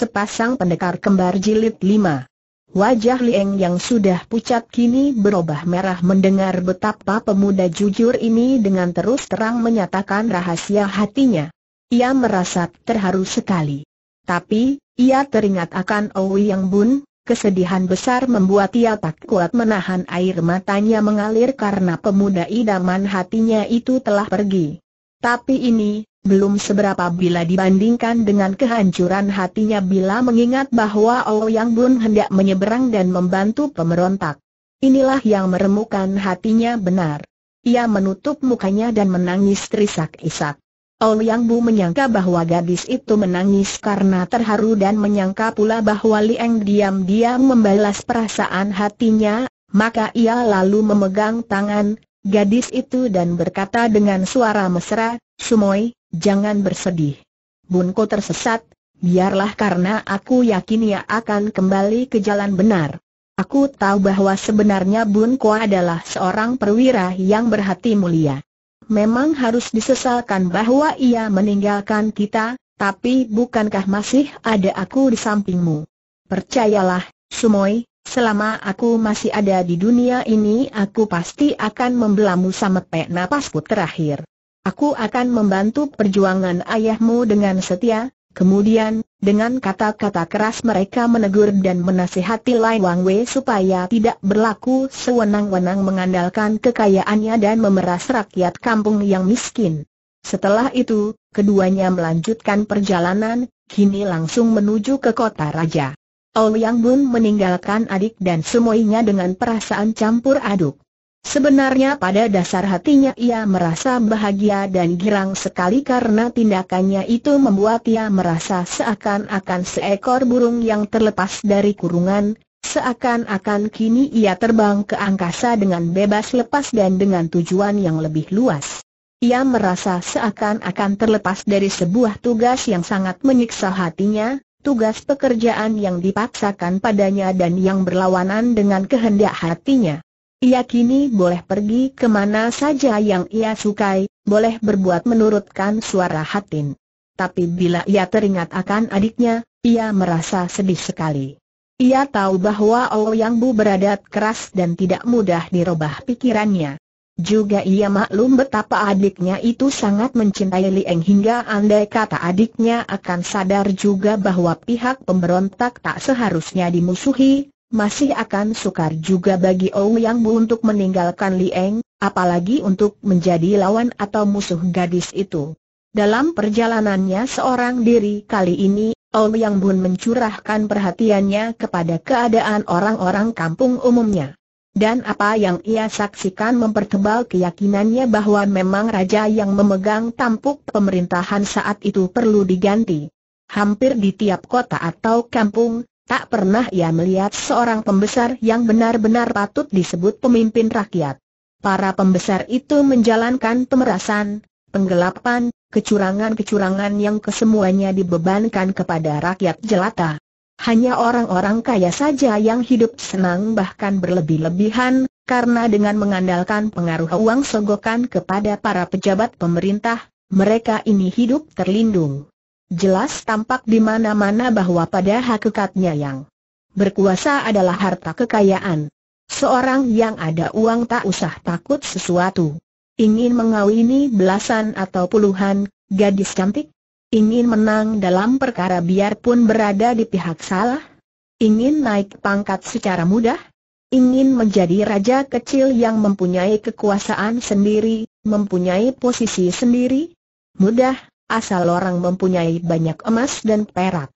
Sepasang pendekar kembar jilid lima. Wajah Lieng yang sudah pucat kini berubah merah mendengar betapa pemuda jujur ini dengan terus terang menyatakan rahasia hatinya. Ia merasa terharu sekali. Tapi, ia teringat akan Owi Yang Bun, kesedihan besar membuat ia tak kuat menahan air matanya mengalir karena pemuda idaman hatinya itu telah pergi. Tapi ini, belum seberapa bila dibandingkan dengan kehancuran hatinya bila mengingat bahwa Ouyang Bun hendak menyeberang dan membantu pemberontak. Inilah yang meremukan hatinya benar. Ia menutup mukanya dan menangis terisak-isak. Ouyang Bu menyangka bahwa gadis itu menangis karena terharu dan menyangka pula bahwa Liang diam-diam membalas perasaan hatinya, maka ia lalu memegang tangan gadis itu dan berkata dengan suara mesra, Sumoy, jangan bersedih. Bunko tersesat, biarlah karena aku yakin ia akan kembali ke jalan benar. Aku tahu bahwa sebenarnya Bunko adalah seorang perwira yang berhati mulia. Memang harus disesalkan bahwa ia meninggalkan kita, tapi bukankah masih ada aku di sampingmu? Percayalah, Sumoy, selama aku masih ada di dunia ini aku pasti akan membelamu sampai napasku terakhir. Aku akan membantu perjuangan ayahmu dengan setia, kemudian, dengan kata-kata keras mereka menegur dan menasihati Lai Wang Wei supaya tidak berlaku sewenang-wenang mengandalkan kekayaannya dan memeras rakyat kampung yang miskin. Setelah itu, keduanya melanjutkan perjalanan, kini langsung menuju ke kota raja. Ouyang Bun meninggalkan adik dan semuanya dengan perasaan campur aduk. Sebenarnya pada dasar hatinya ia merasa bahagia dan girang sekali karena tindakannya itu membuat ia merasa seakan-akan seekor burung yang terlepas dari kurungan, seakan-akan kini ia terbang ke angkasa dengan bebas lepas dan dengan tujuan yang lebih luas. Ia merasa seakan-akan terlepas dari sebuah tugas yang sangat menyiksa hatinya, tugas pekerjaan yang dipaksakan padanya dan yang berlawanan dengan kehendak hatinya. Ia kini boleh pergi ke mana saja yang ia sukai, boleh berbuat menurutkan suara hatin. Tapi bila ia teringat akan adiknya, ia merasa sedih sekali. Ia tahu bahwa Ouyang Bu beradat keras dan tidak mudah dirubah pikirannya. Juga ia maklum betapa adiknya itu sangat mencintai Lieng hingga andai kata adiknya akan sadar juga bahwa pihak pemberontak tak seharusnya dimusuhi, masih akan sukar juga bagi Ouyang Bu untuk meninggalkan Lieng, apalagi untuk menjadi lawan atau musuh gadis itu. Dalam perjalanannya seorang diri kali ini, Ouyang Bun mencurahkan perhatiannya kepada keadaan orang-orang kampung umumnya. Dan apa yang ia saksikan mempertebal keyakinannya bahwa memang raja yang memegang tampuk pemerintahan saat itu perlu diganti. Hampir di tiap kota atau kampung, Tak pernah ia melihat seorang pembesar yang benar-benar patut disebut pemimpin rakyat. Para pembesar itu menjalankan pemerasan, penggelapan, kecurangan-kecurangan yang kesemuanya dibebankan kepada rakyat jelata. Hanya orang-orang kaya saja yang hidup senang bahkan berlebih-lebihan, karena dengan mengandalkan pengaruh uang sogokan kepada para pejabat pemerintah, mereka ini hidup terlindung. Jelas tampak di mana-mana bahwa pada hakikatnya yang berkuasa adalah harta kekayaan. Seorang yang ada uang tak usah takut sesuatu. Ingin mengawini belasan atau puluhan gadis cantik? Ingin menang dalam perkara biarpun berada di pihak salah? Ingin naik pangkat secara mudah? Ingin menjadi raja kecil yang mempunyai kekuasaan sendiri, mempunyai posisi sendiri? Mudah, asal orang mempunyai banyak emas dan perak.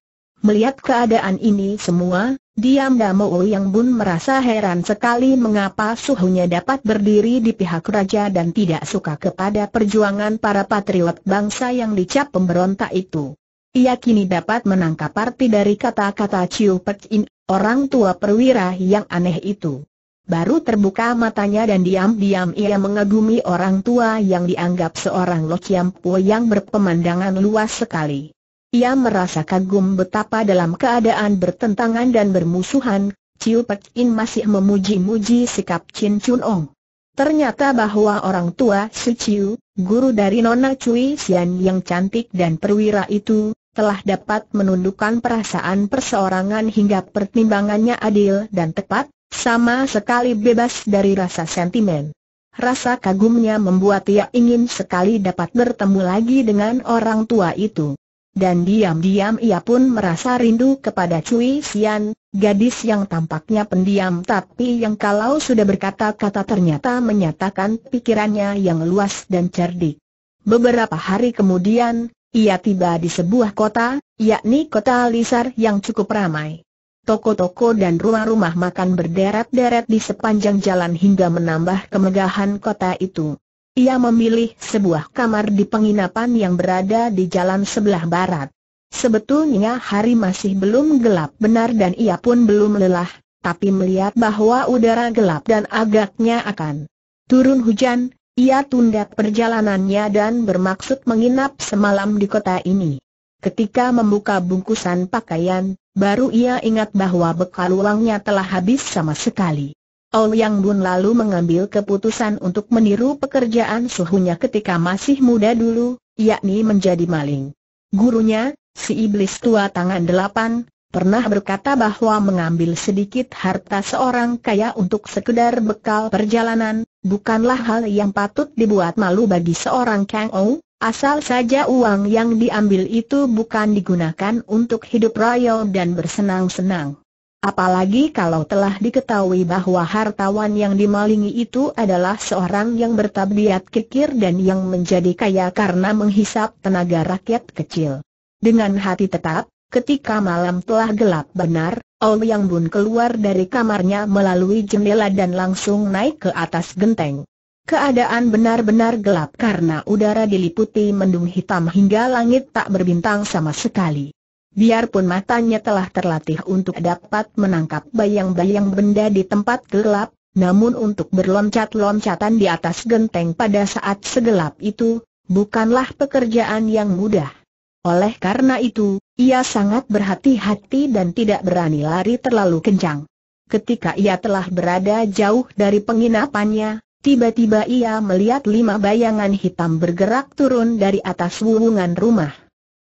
Melihat keadaan ini semua, diam Damo yang Bun merasa heran sekali mengapa suhunya dapat berdiri di pihak raja dan tidak suka kepada perjuangan para patriot bangsa yang dicap pemberontak itu. Ia kini dapat menangkap arti dari kata-kata Chiu Pek In, orang tua perwira yang aneh itu. Baru terbuka matanya dan diam-diam ia mengagumi orang tua yang dianggap seorang Lo Po yang berpemandangan luas sekali. Ia merasa kagum betapa dalam keadaan bertentangan dan bermusuhan, Ciu Pek In masih memuji-muji sikap Chin Chun Ong. Ternyata bahwa orang tua si Ciu, guru dari Nona Cui Sian yang cantik dan perwira itu, telah dapat menundukkan perasaan perseorangan hingga pertimbangannya adil dan tepat, sama sekali bebas dari rasa sentimen. Rasa kagumnya membuat ia ingin sekali dapat bertemu lagi dengan orang tua itu. Dan diam-diam ia pun merasa rindu kepada Cui Sian, gadis yang tampaknya pendiam tapi yang kalau sudah berkata-kata ternyata menyatakan pikirannya yang luas dan cerdik. Beberapa hari kemudian, ia tiba di sebuah kota, yakni kota Lisar yang cukup ramai. Toko-toko dan rumah-rumah makan berderet-deret di sepanjang jalan hingga menambah kemegahan kota itu. Ia memilih sebuah kamar di penginapan yang berada di jalan sebelah barat. Sebetulnya hari masih belum gelap benar dan ia pun belum lelah, tapi melihat bahwa udara gelap dan agaknya akan turun hujan, ia tunda perjalanannya dan bermaksud menginap semalam di kota ini. Ketika membuka bungkusan pakaian, baru ia ingat bahwa bekal uangnya telah habis sama sekali. Yang Bun lalu mengambil keputusan untuk meniru pekerjaan suhunya ketika masih muda dulu, yakni menjadi maling. Gurunya, si iblis tua tangan delapan, pernah berkata bahwa mengambil sedikit harta seorang kaya untuk sekedar bekal perjalanan, bukanlah hal yang patut dibuat malu bagi seorang Kang Ou, asal saja uang yang diambil itu bukan digunakan untuk hidup royal dan bersenang-senang. Apalagi kalau telah diketahui bahwa hartawan yang dimalingi itu adalah seorang yang bertabiat kikir dan yang menjadi kaya karena menghisap tenaga rakyat kecil. Dengan hati tetap, Ketika malam telah gelap benar, Yang Bun keluar dari kamarnya melalui jendela dan langsung naik ke atas genteng. Keadaan benar-benar gelap karena udara diliputi mendung hitam hingga langit tak berbintang sama sekali. Biarpun matanya telah terlatih untuk dapat menangkap bayang-bayang benda di tempat gelap, namun untuk berloncat-loncatan di atas genteng pada saat segelap itu, bukanlah pekerjaan yang mudah. Oleh karena itu, ia sangat berhati-hati dan tidak berani lari terlalu kencang. Ketika ia telah berada jauh dari penginapannya, tiba-tiba ia melihat lima bayangan hitam bergerak turun dari atas wuwungan rumah.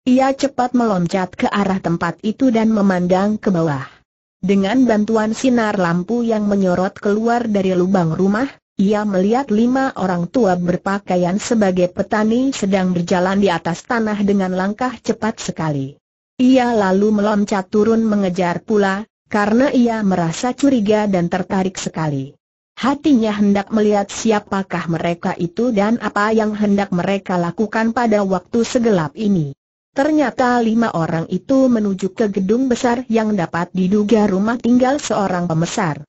Ia cepat meloncat ke arah tempat itu dan memandang ke bawah. Dengan bantuan sinar lampu yang menyorot keluar dari lubang rumah, ia melihat lima orang tua berpakaian sebagai petani sedang berjalan di atas tanah dengan langkah cepat sekali. Ia lalu meloncat turun mengejar pula, karena ia merasa curiga dan tertarik sekali. Hatinya hendak melihat siapakah mereka itu dan apa yang hendak mereka lakukan pada waktu segelap ini. Ternyata lima orang itu menuju ke gedung besar yang dapat diduga rumah tinggal seorang pemesar.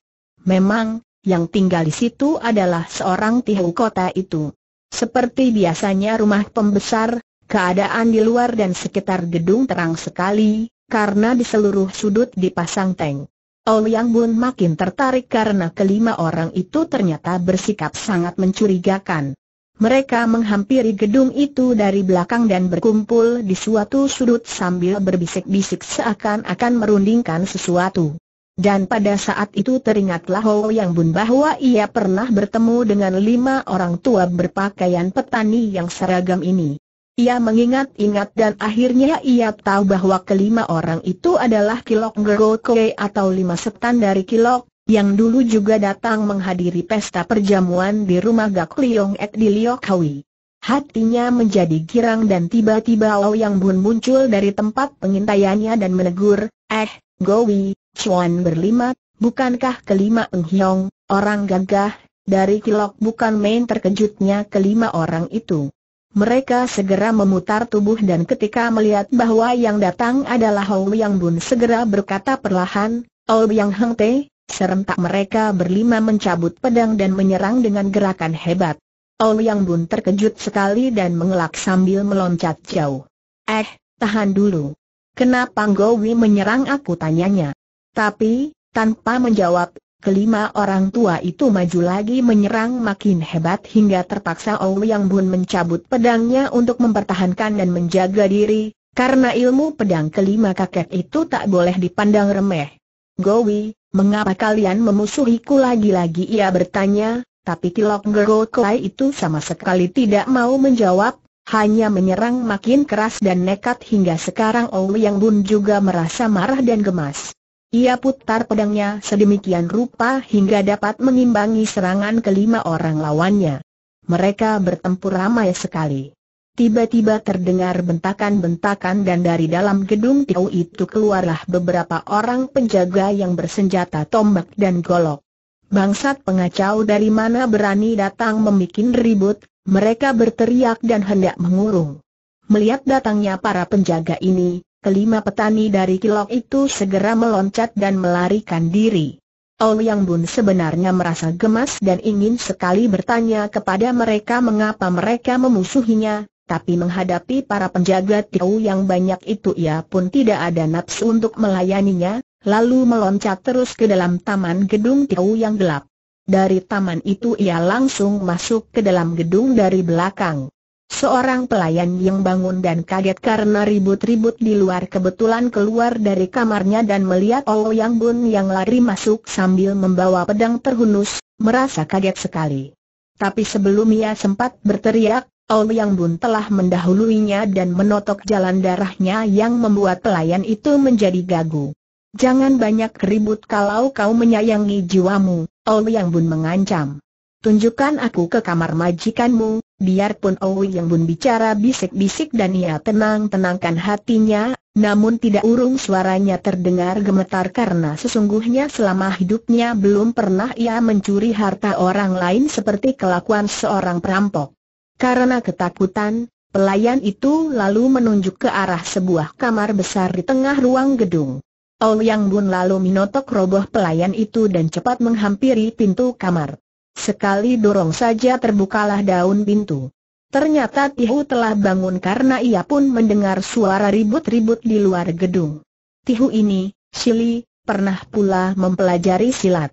Memang, yang tinggal di situ adalah seorang tihu kota itu. Seperti biasanya rumah pembesar, keadaan di luar dan sekitar gedung terang sekali, karena di seluruh sudut dipasang tank. Yang Bun makin tertarik karena kelima orang itu ternyata bersikap sangat mencurigakan. Mereka menghampiri gedung itu dari belakang dan berkumpul di suatu sudut sambil berbisik-bisik seakan-akan merundingkan sesuatu. Dan pada saat itu teringatlah Ho Yang Bun bahwa ia pernah bertemu dengan lima orang tua berpakaian petani yang seragam ini. Ia mengingat-ingat dan akhirnya ia tahu bahwa kelima orang itu adalah Kilok Ngerokoe atau lima setan dari Kilok, yang dulu juga datang menghadiri pesta perjamuan di rumah Gak Liong Ek di. Hatinya menjadi girang dan tiba-tiba Lau Yang Bun muncul dari tempat pengintaiannya dan menegur, Eh, Gowi, Chuan berlima, bukankah kelima Eng Hiong, orang gagah, dari kilok bukan main terkejutnya kelima orang itu. Mereka segera memutar tubuh dan ketika melihat bahwa yang datang adalah Hou Yang Bun segera berkata perlahan, Oh Yang Heng Te, serentak mereka berlima mencabut pedang dan menyerang dengan gerakan hebat. Oh Yang Bun terkejut sekali dan mengelak sambil meloncat jauh. Eh, tahan dulu. Kenapa Gowi menyerang aku tanyanya? Tapi, tanpa menjawab, kelima orang tua itu maju lagi menyerang makin hebat hingga terpaksa Yang Bun mencabut pedangnya untuk mempertahankan dan menjaga diri, karena ilmu pedang kelima kakek itu tak boleh dipandang remeh. Gowi, mengapa kalian memusuhiku lagi-lagi ia bertanya, tapi Kilok Ngerokai itu sama sekali tidak mau menjawab, hanya menyerang makin keras dan nekat hingga sekarang Ouyang Bun juga merasa marah dan gemas. Ia putar pedangnya sedemikian rupa hingga dapat mengimbangi serangan kelima orang lawannya. Mereka bertempur ramai sekali. Tiba-tiba terdengar bentakan-bentakan dan dari dalam gedung Tiau itu keluarlah beberapa orang penjaga yang bersenjata tombak dan golok. Bangsat pengacau dari mana berani datang membuat ribut, mereka berteriak dan hendak mengurung. Melihat datangnya para penjaga ini, kelima petani dari kilok itu segera meloncat dan melarikan diri. Ouyang Bun sebenarnya merasa gemas dan ingin sekali bertanya kepada mereka mengapa mereka memusuhinya, tapi menghadapi para penjaga Tiau yang banyak itu ia pun tidak ada nafsu untuk melayaninya, lalu meloncat terus ke dalam taman gedung Tiau yang gelap. Dari taman itu ia langsung masuk ke dalam gedung dari belakang. Seorang pelayan yang bangun dan kaget karena ribut-ribut di luar kebetulan keluar dari kamarnya dan melihat Yang Bun yang lari masuk sambil membawa pedang terhunus, merasa kaget sekali. Tapi sebelum ia sempat berteriak, Yang Bun telah mendahuluinya dan menotok jalan darahnya yang membuat pelayan itu menjadi gagu. Jangan banyak ribut kalau kau menyayangi jiwamu, Yang Bun mengancam. Tunjukkan aku ke kamar majikanmu, biarpun Yang Bun bicara bisik-bisik dan ia tenang-tenangkan hatinya, namun tidak urung suaranya terdengar gemetar karena sesungguhnya selama hidupnya belum pernah ia mencuri harta orang lain seperti kelakuan seorang perampok. Karena ketakutan, pelayan itu lalu menunjuk ke arah sebuah kamar besar di tengah ruang gedung. Yang Bun lalu minotok roboh pelayan itu dan cepat menghampiri pintu kamar. Sekali dorong saja terbukalah daun pintu. Ternyata Tihu telah bangun karena ia pun mendengar suara ribut-ribut di luar gedung. Tihu ini, Sili, pernah pula mempelajari silat.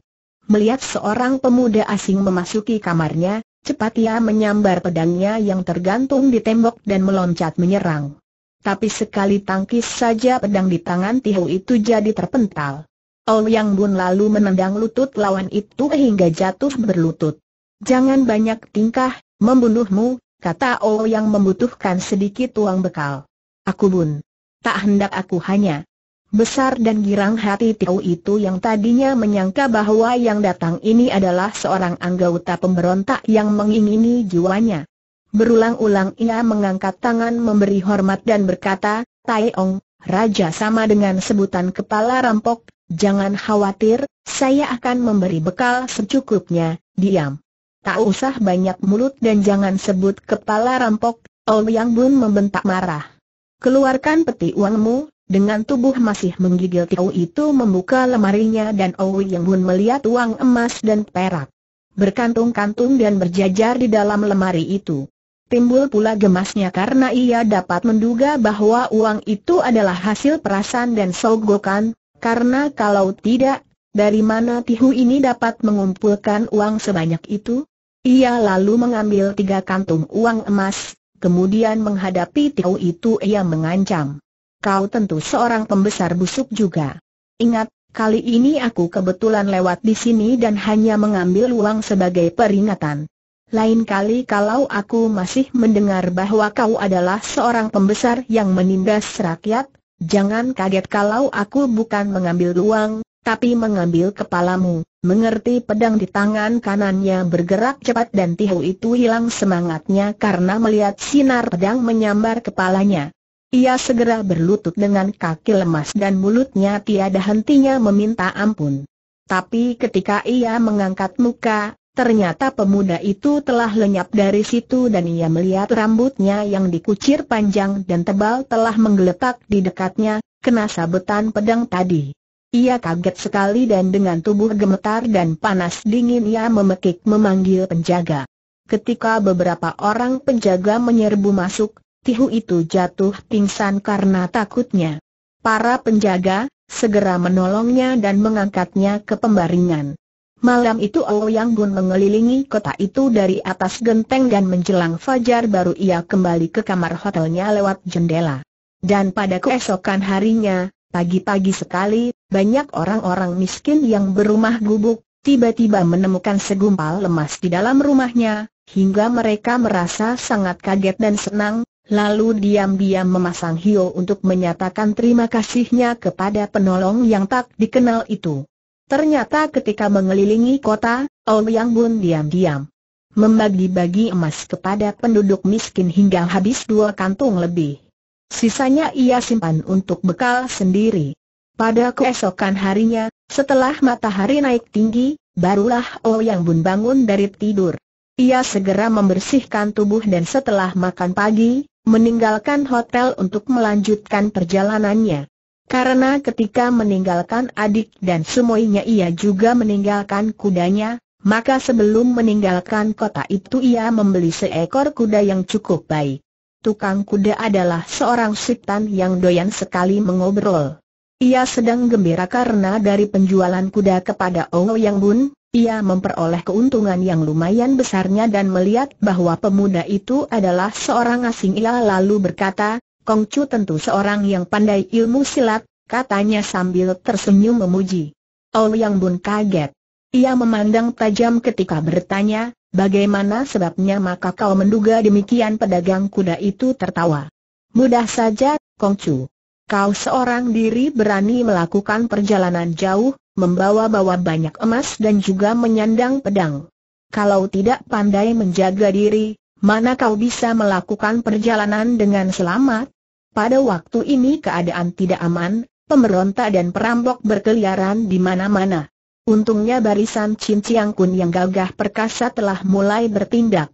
Melihat seorang pemuda asing memasuki kamarnya, Cepat ia menyambar pedangnya yang tergantung di tembok dan meloncat menyerang. Tapi sekali tangkis saja pedang di tangan Tihu itu jadi terpental. Yang Bun lalu menendang lutut lawan itu hingga jatuh berlutut. Jangan banyak tingkah, membunuhmu, kata yang membutuhkan sedikit uang bekal. Aku Bun. Tak hendak aku hanya Besar dan girang hati Tiau itu yang tadinya menyangka bahwa yang datang ini adalah seorang anggota pemberontak yang mengingini jiwanya. Berulang-ulang ia mengangkat tangan memberi hormat dan berkata, Tai Ong, Raja sama dengan sebutan kepala rampok, jangan khawatir, saya akan memberi bekal secukupnya, diam. Tak usah banyak mulut dan jangan sebut kepala rampok, Yang Bun membentak marah. Keluarkan peti uangmu, dengan tubuh masih menggigil Tiau itu membuka lemarinya dan Owi Yang Bun melihat uang emas dan perak. Berkantung-kantung dan berjajar di dalam lemari itu. Timbul pula gemasnya karena ia dapat menduga bahwa uang itu adalah hasil perasan dan sogokan, karena kalau tidak, dari mana Tihu ini dapat mengumpulkan uang sebanyak itu? Ia lalu mengambil tiga kantung uang emas, kemudian menghadapi Tihu itu ia mengancam kau tentu seorang pembesar busuk juga. Ingat, kali ini aku kebetulan lewat di sini dan hanya mengambil uang sebagai peringatan. Lain kali kalau aku masih mendengar bahwa kau adalah seorang pembesar yang menindas rakyat, jangan kaget kalau aku bukan mengambil uang, tapi mengambil kepalamu. Mengerti pedang di tangan kanannya bergerak cepat dan Tihu itu hilang semangatnya karena melihat sinar pedang menyambar kepalanya. Ia segera berlutut dengan kaki lemas dan mulutnya tiada hentinya meminta ampun. Tapi ketika ia mengangkat muka, ternyata pemuda itu telah lenyap dari situ dan ia melihat rambutnya yang dikucir panjang dan tebal telah menggeletak di dekatnya, kena sabetan pedang tadi. Ia kaget sekali dan dengan tubuh gemetar dan panas dingin ia memekik memanggil penjaga. Ketika beberapa orang penjaga menyerbu masuk, Tihu itu jatuh pingsan karena takutnya. Para penjaga, segera menolongnya dan mengangkatnya ke pembaringan. Malam itu Ouyang Bun mengelilingi kota itu dari atas genteng dan menjelang fajar baru ia kembali ke kamar hotelnya lewat jendela. Dan pada keesokan harinya, pagi-pagi sekali, banyak orang-orang miskin yang berumah gubuk, tiba-tiba menemukan segumpal lemas di dalam rumahnya, hingga mereka merasa sangat kaget dan senang, lalu diam-diam memasang hio untuk menyatakan terima kasihnya kepada penolong yang tak dikenal itu. Ternyata ketika mengelilingi kota, Ouyang Bun diam-diam membagi-bagi emas kepada penduduk miskin hingga habis dua kantung lebih. Sisanya ia simpan untuk bekal sendiri. Pada keesokan harinya, setelah matahari naik tinggi, barulah Ouyang Bun bangun dari tidur. Ia segera membersihkan tubuh dan setelah makan pagi, meninggalkan hotel untuk melanjutkan perjalanannya. Karena ketika meninggalkan adik dan semuanya ia juga meninggalkan kudanya, maka sebelum meninggalkan kota itu ia membeli seekor kuda yang cukup baik. Tukang kuda adalah seorang sitan yang doyan sekali mengobrol. Ia sedang gembira karena dari penjualan kuda kepada Yang Bun, ia memperoleh keuntungan yang lumayan besarnya dan melihat bahwa pemuda itu adalah seorang asing ia lalu berkata, Kong Chu tentu seorang yang pandai ilmu silat, katanya sambil tersenyum memuji. Oh Yang Bun kaget. Ia memandang tajam ketika bertanya, bagaimana sebabnya maka kau menduga demikian pedagang kuda itu tertawa. Mudah saja, Kong Chu. Kau seorang diri berani melakukan perjalanan jauh, membawa-bawa banyak emas dan juga menyandang pedang. Kalau tidak pandai menjaga diri, mana kau bisa melakukan perjalanan dengan selamat? Pada waktu ini keadaan tidak aman, pemberontak dan perampok berkeliaran di mana-mana. Untungnya barisan Chin Chiang Kun yang gagah perkasa telah mulai bertindak.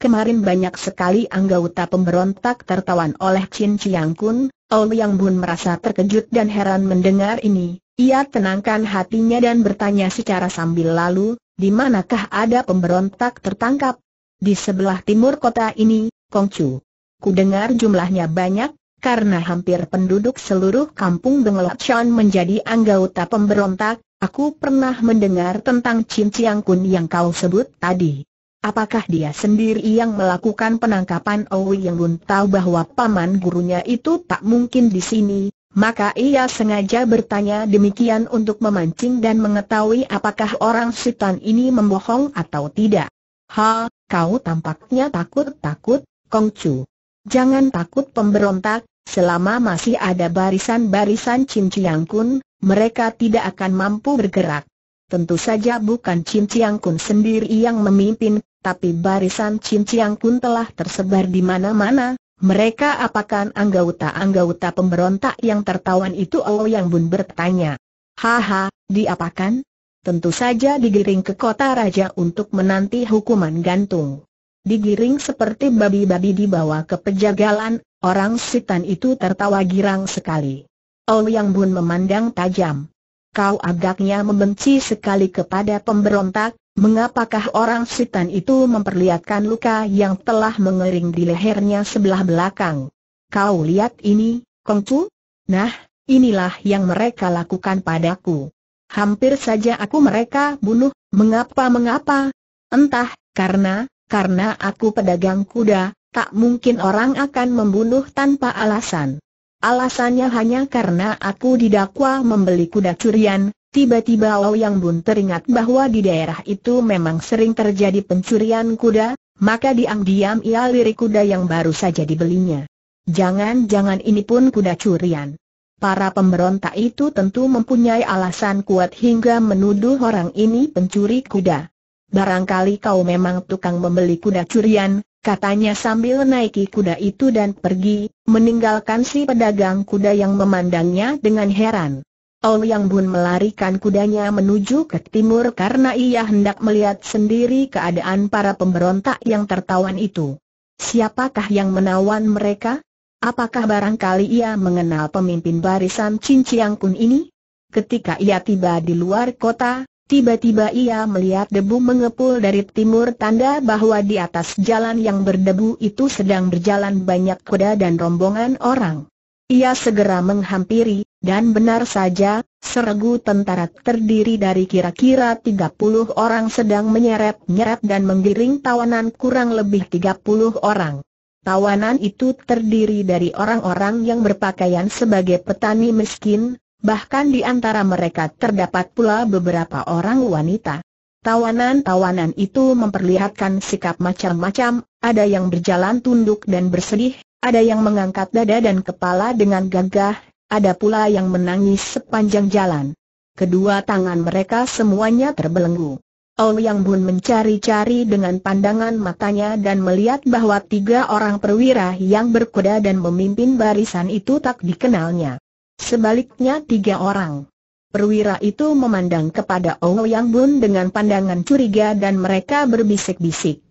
Kemarin banyak sekali anggota pemberontak tertawan oleh Chin Chiang Kun, Yang Bun merasa terkejut dan heran mendengar ini, ia tenangkan hatinya dan bertanya secara sambil lalu, di manakah ada pemberontak tertangkap? Di sebelah timur kota ini, Kongcu. Ku dengar jumlahnya banyak, karena hampir penduduk seluruh kampung Bengelakchan menjadi anggota pemberontak, aku pernah mendengar tentang Chin Chiang Kun yang kau sebut tadi. Apakah dia sendiri yang melakukan penangkapan Owi yang Bun tahu bahwa paman gurunya itu tak mungkin di sini, maka ia sengaja bertanya demikian untuk memancing dan mengetahui apakah orang sitan ini membohong atau tidak. Ha, kau tampaknya takut-takut, Kongcu. Jangan takut pemberontak, selama masih ada barisan-barisan Cin Chiang Kun, mereka tidak akan mampu bergerak. Tentu saja bukan Cin Chiang Kun sendiri yang memimpin, tapi barisan Cin Chiang Kun telah tersebar di mana-mana, mereka apakan anggota-anggota pemberontak yang tertawan itu Oh Yang Bun bertanya. Haha, diapakan? Tentu saja digiring ke kota raja untuk menanti hukuman gantung. Digiring seperti babi-babi dibawa ke pejagalan, orang sitan itu tertawa girang sekali. Oh Yang Bun memandang tajam. Kau agaknya membenci sekali kepada pemberontak, Mengapakah orang sitan itu memperlihatkan luka yang telah mengering di lehernya sebelah belakang? Kau lihat ini, Kongcu? Nah, inilah yang mereka lakukan padaku. Hampir saja aku mereka bunuh, mengapa-mengapa? Entah, karena, karena aku pedagang kuda, tak mungkin orang akan membunuh tanpa alasan. Alasannya hanya karena aku didakwa membeli kuda curian, Tiba-tiba Yang Bun teringat bahwa di daerah itu memang sering terjadi pencurian kuda, maka diam-diam ia lirik kuda yang baru saja dibelinya. Jangan-jangan ini pun kuda curian. Para pemberontak itu tentu mempunyai alasan kuat hingga menuduh orang ini pencuri kuda. Barangkali kau memang tukang membeli kuda curian, katanya sambil naiki kuda itu dan pergi, meninggalkan si pedagang kuda yang memandangnya dengan heran. Yang Bun melarikan kudanya menuju ke timur karena ia hendak melihat sendiri keadaan para pemberontak yang tertawan itu. Siapakah yang menawan mereka? Apakah barangkali ia mengenal pemimpin barisan Cinciang Kun ini? Ketika ia tiba di luar kota, tiba-tiba ia melihat debu mengepul dari timur tanda bahwa di atas jalan yang berdebu itu sedang berjalan banyak kuda dan rombongan orang. Ia segera menghampiri, dan benar saja, seregu tentara terdiri dari kira-kira 30 orang sedang menyeret-nyeret dan menggiring tawanan kurang lebih 30 orang. Tawanan itu terdiri dari orang-orang yang berpakaian sebagai petani miskin, bahkan di antara mereka terdapat pula beberapa orang wanita. Tawanan-tawanan itu memperlihatkan sikap macam-macam, ada yang berjalan tunduk dan bersedih, ada yang mengangkat dada dan kepala dengan gagah, ada pula yang menangis sepanjang jalan. Kedua tangan mereka semuanya terbelenggu. Ouyang Bun mencari-cari dengan pandangan matanya dan melihat bahwa tiga orang perwira yang berkuda dan memimpin barisan itu tak dikenalnya. Sebaliknya tiga orang Perwira itu memandang kepada Ouyang Bun dengan pandangan curiga dan mereka berbisik-bisik.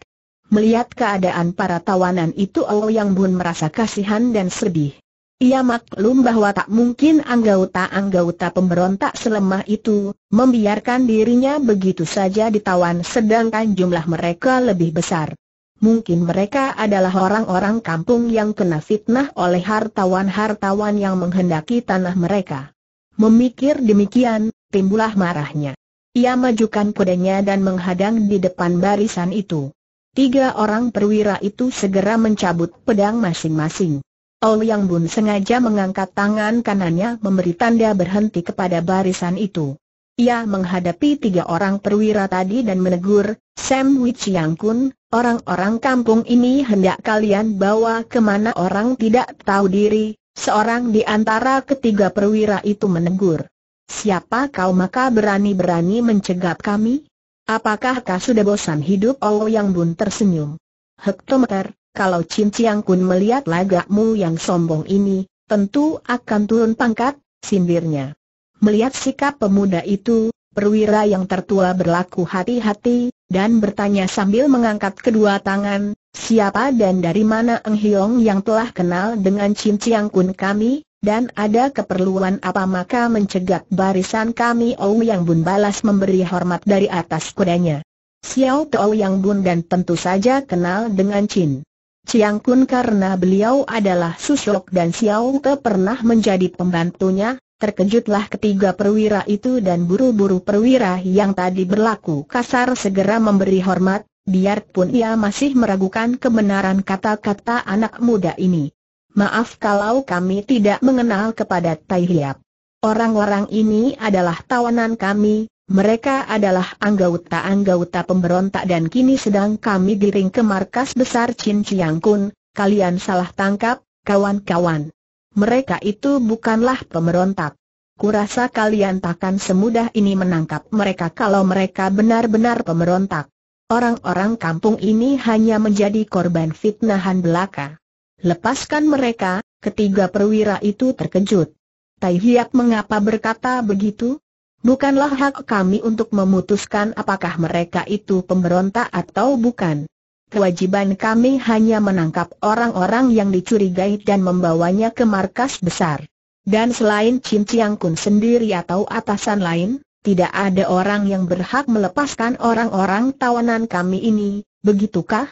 Melihat keadaan para tawanan itu Ouyang Bun merasa kasihan dan sedih. Ia maklum bahwa tak mungkin anggota-anggota pemberontak selemah itu, membiarkan dirinya begitu saja ditawan sedangkan jumlah mereka lebih besar. Mungkin mereka adalah orang-orang kampung yang kena fitnah oleh hartawan-hartawan yang menghendaki tanah mereka. Memikir demikian, timbullah marahnya. Ia majukan kudanya dan menghadang di depan barisan itu. Tiga orang perwira itu segera mencabut pedang masing-masing. Yang Bun sengaja mengangkat tangan kanannya memberi tanda berhenti kepada barisan itu. Ia menghadapi tiga orang perwira tadi dan menegur, Sam Wich Yang Kun, orang-orang kampung ini hendak kalian bawa ke mana orang tidak tahu diri, Seorang di antara ketiga perwira itu menegur. Siapa kau maka berani-berani mencegat kami? Apakah kau sudah bosan hidup? Oh yang bun tersenyum. Hektometer, kalau Cin Chiang Kun melihat lagakmu yang sombong ini, tentu akan turun pangkat, sindirnya. Melihat sikap pemuda itu, perwira yang tertua berlaku hati-hati, dan bertanya sambil mengangkat kedua tangan, Siapa dan dari mana Eng Hiong yang telah kenal dengan Chin Chiang Kun kami, dan ada keperluan apa maka mencegat barisan kami Ou Yang Bun balas memberi hormat dari atas kudanya. Xiao Tou Yang Bun dan tentu saja kenal dengan Chin. Chiang Kun karena beliau adalah susuk dan Xiao Te pernah menjadi pembantunya, terkejutlah ketiga perwira itu dan buru-buru perwira yang tadi berlaku kasar segera memberi hormat, biarpun ia masih meragukan kebenaran kata-kata anak muda ini. Maaf kalau kami tidak mengenal kepada Tai Hiap. Orang-orang ini adalah tawanan kami, mereka adalah anggota-anggota pemberontak dan kini sedang kami giring ke markas besar Chin Chiang Kun, kalian salah tangkap, kawan-kawan. Mereka itu bukanlah pemberontak. Kurasa kalian takkan semudah ini menangkap mereka kalau mereka benar-benar pemberontak. Orang-orang kampung ini hanya menjadi korban fitnahan belaka. Lepaskan mereka, ketiga perwira itu terkejut. Tai Hiap mengapa berkata begitu? Bukanlah hak kami untuk memutuskan apakah mereka itu pemberontak atau bukan. Kewajiban kami hanya menangkap orang-orang yang dicurigai dan membawanya ke markas besar. Dan selain Chin Chiang Kun sendiri atau atasan lain, tidak ada orang yang berhak melepaskan orang-orang tawanan kami ini, begitukah?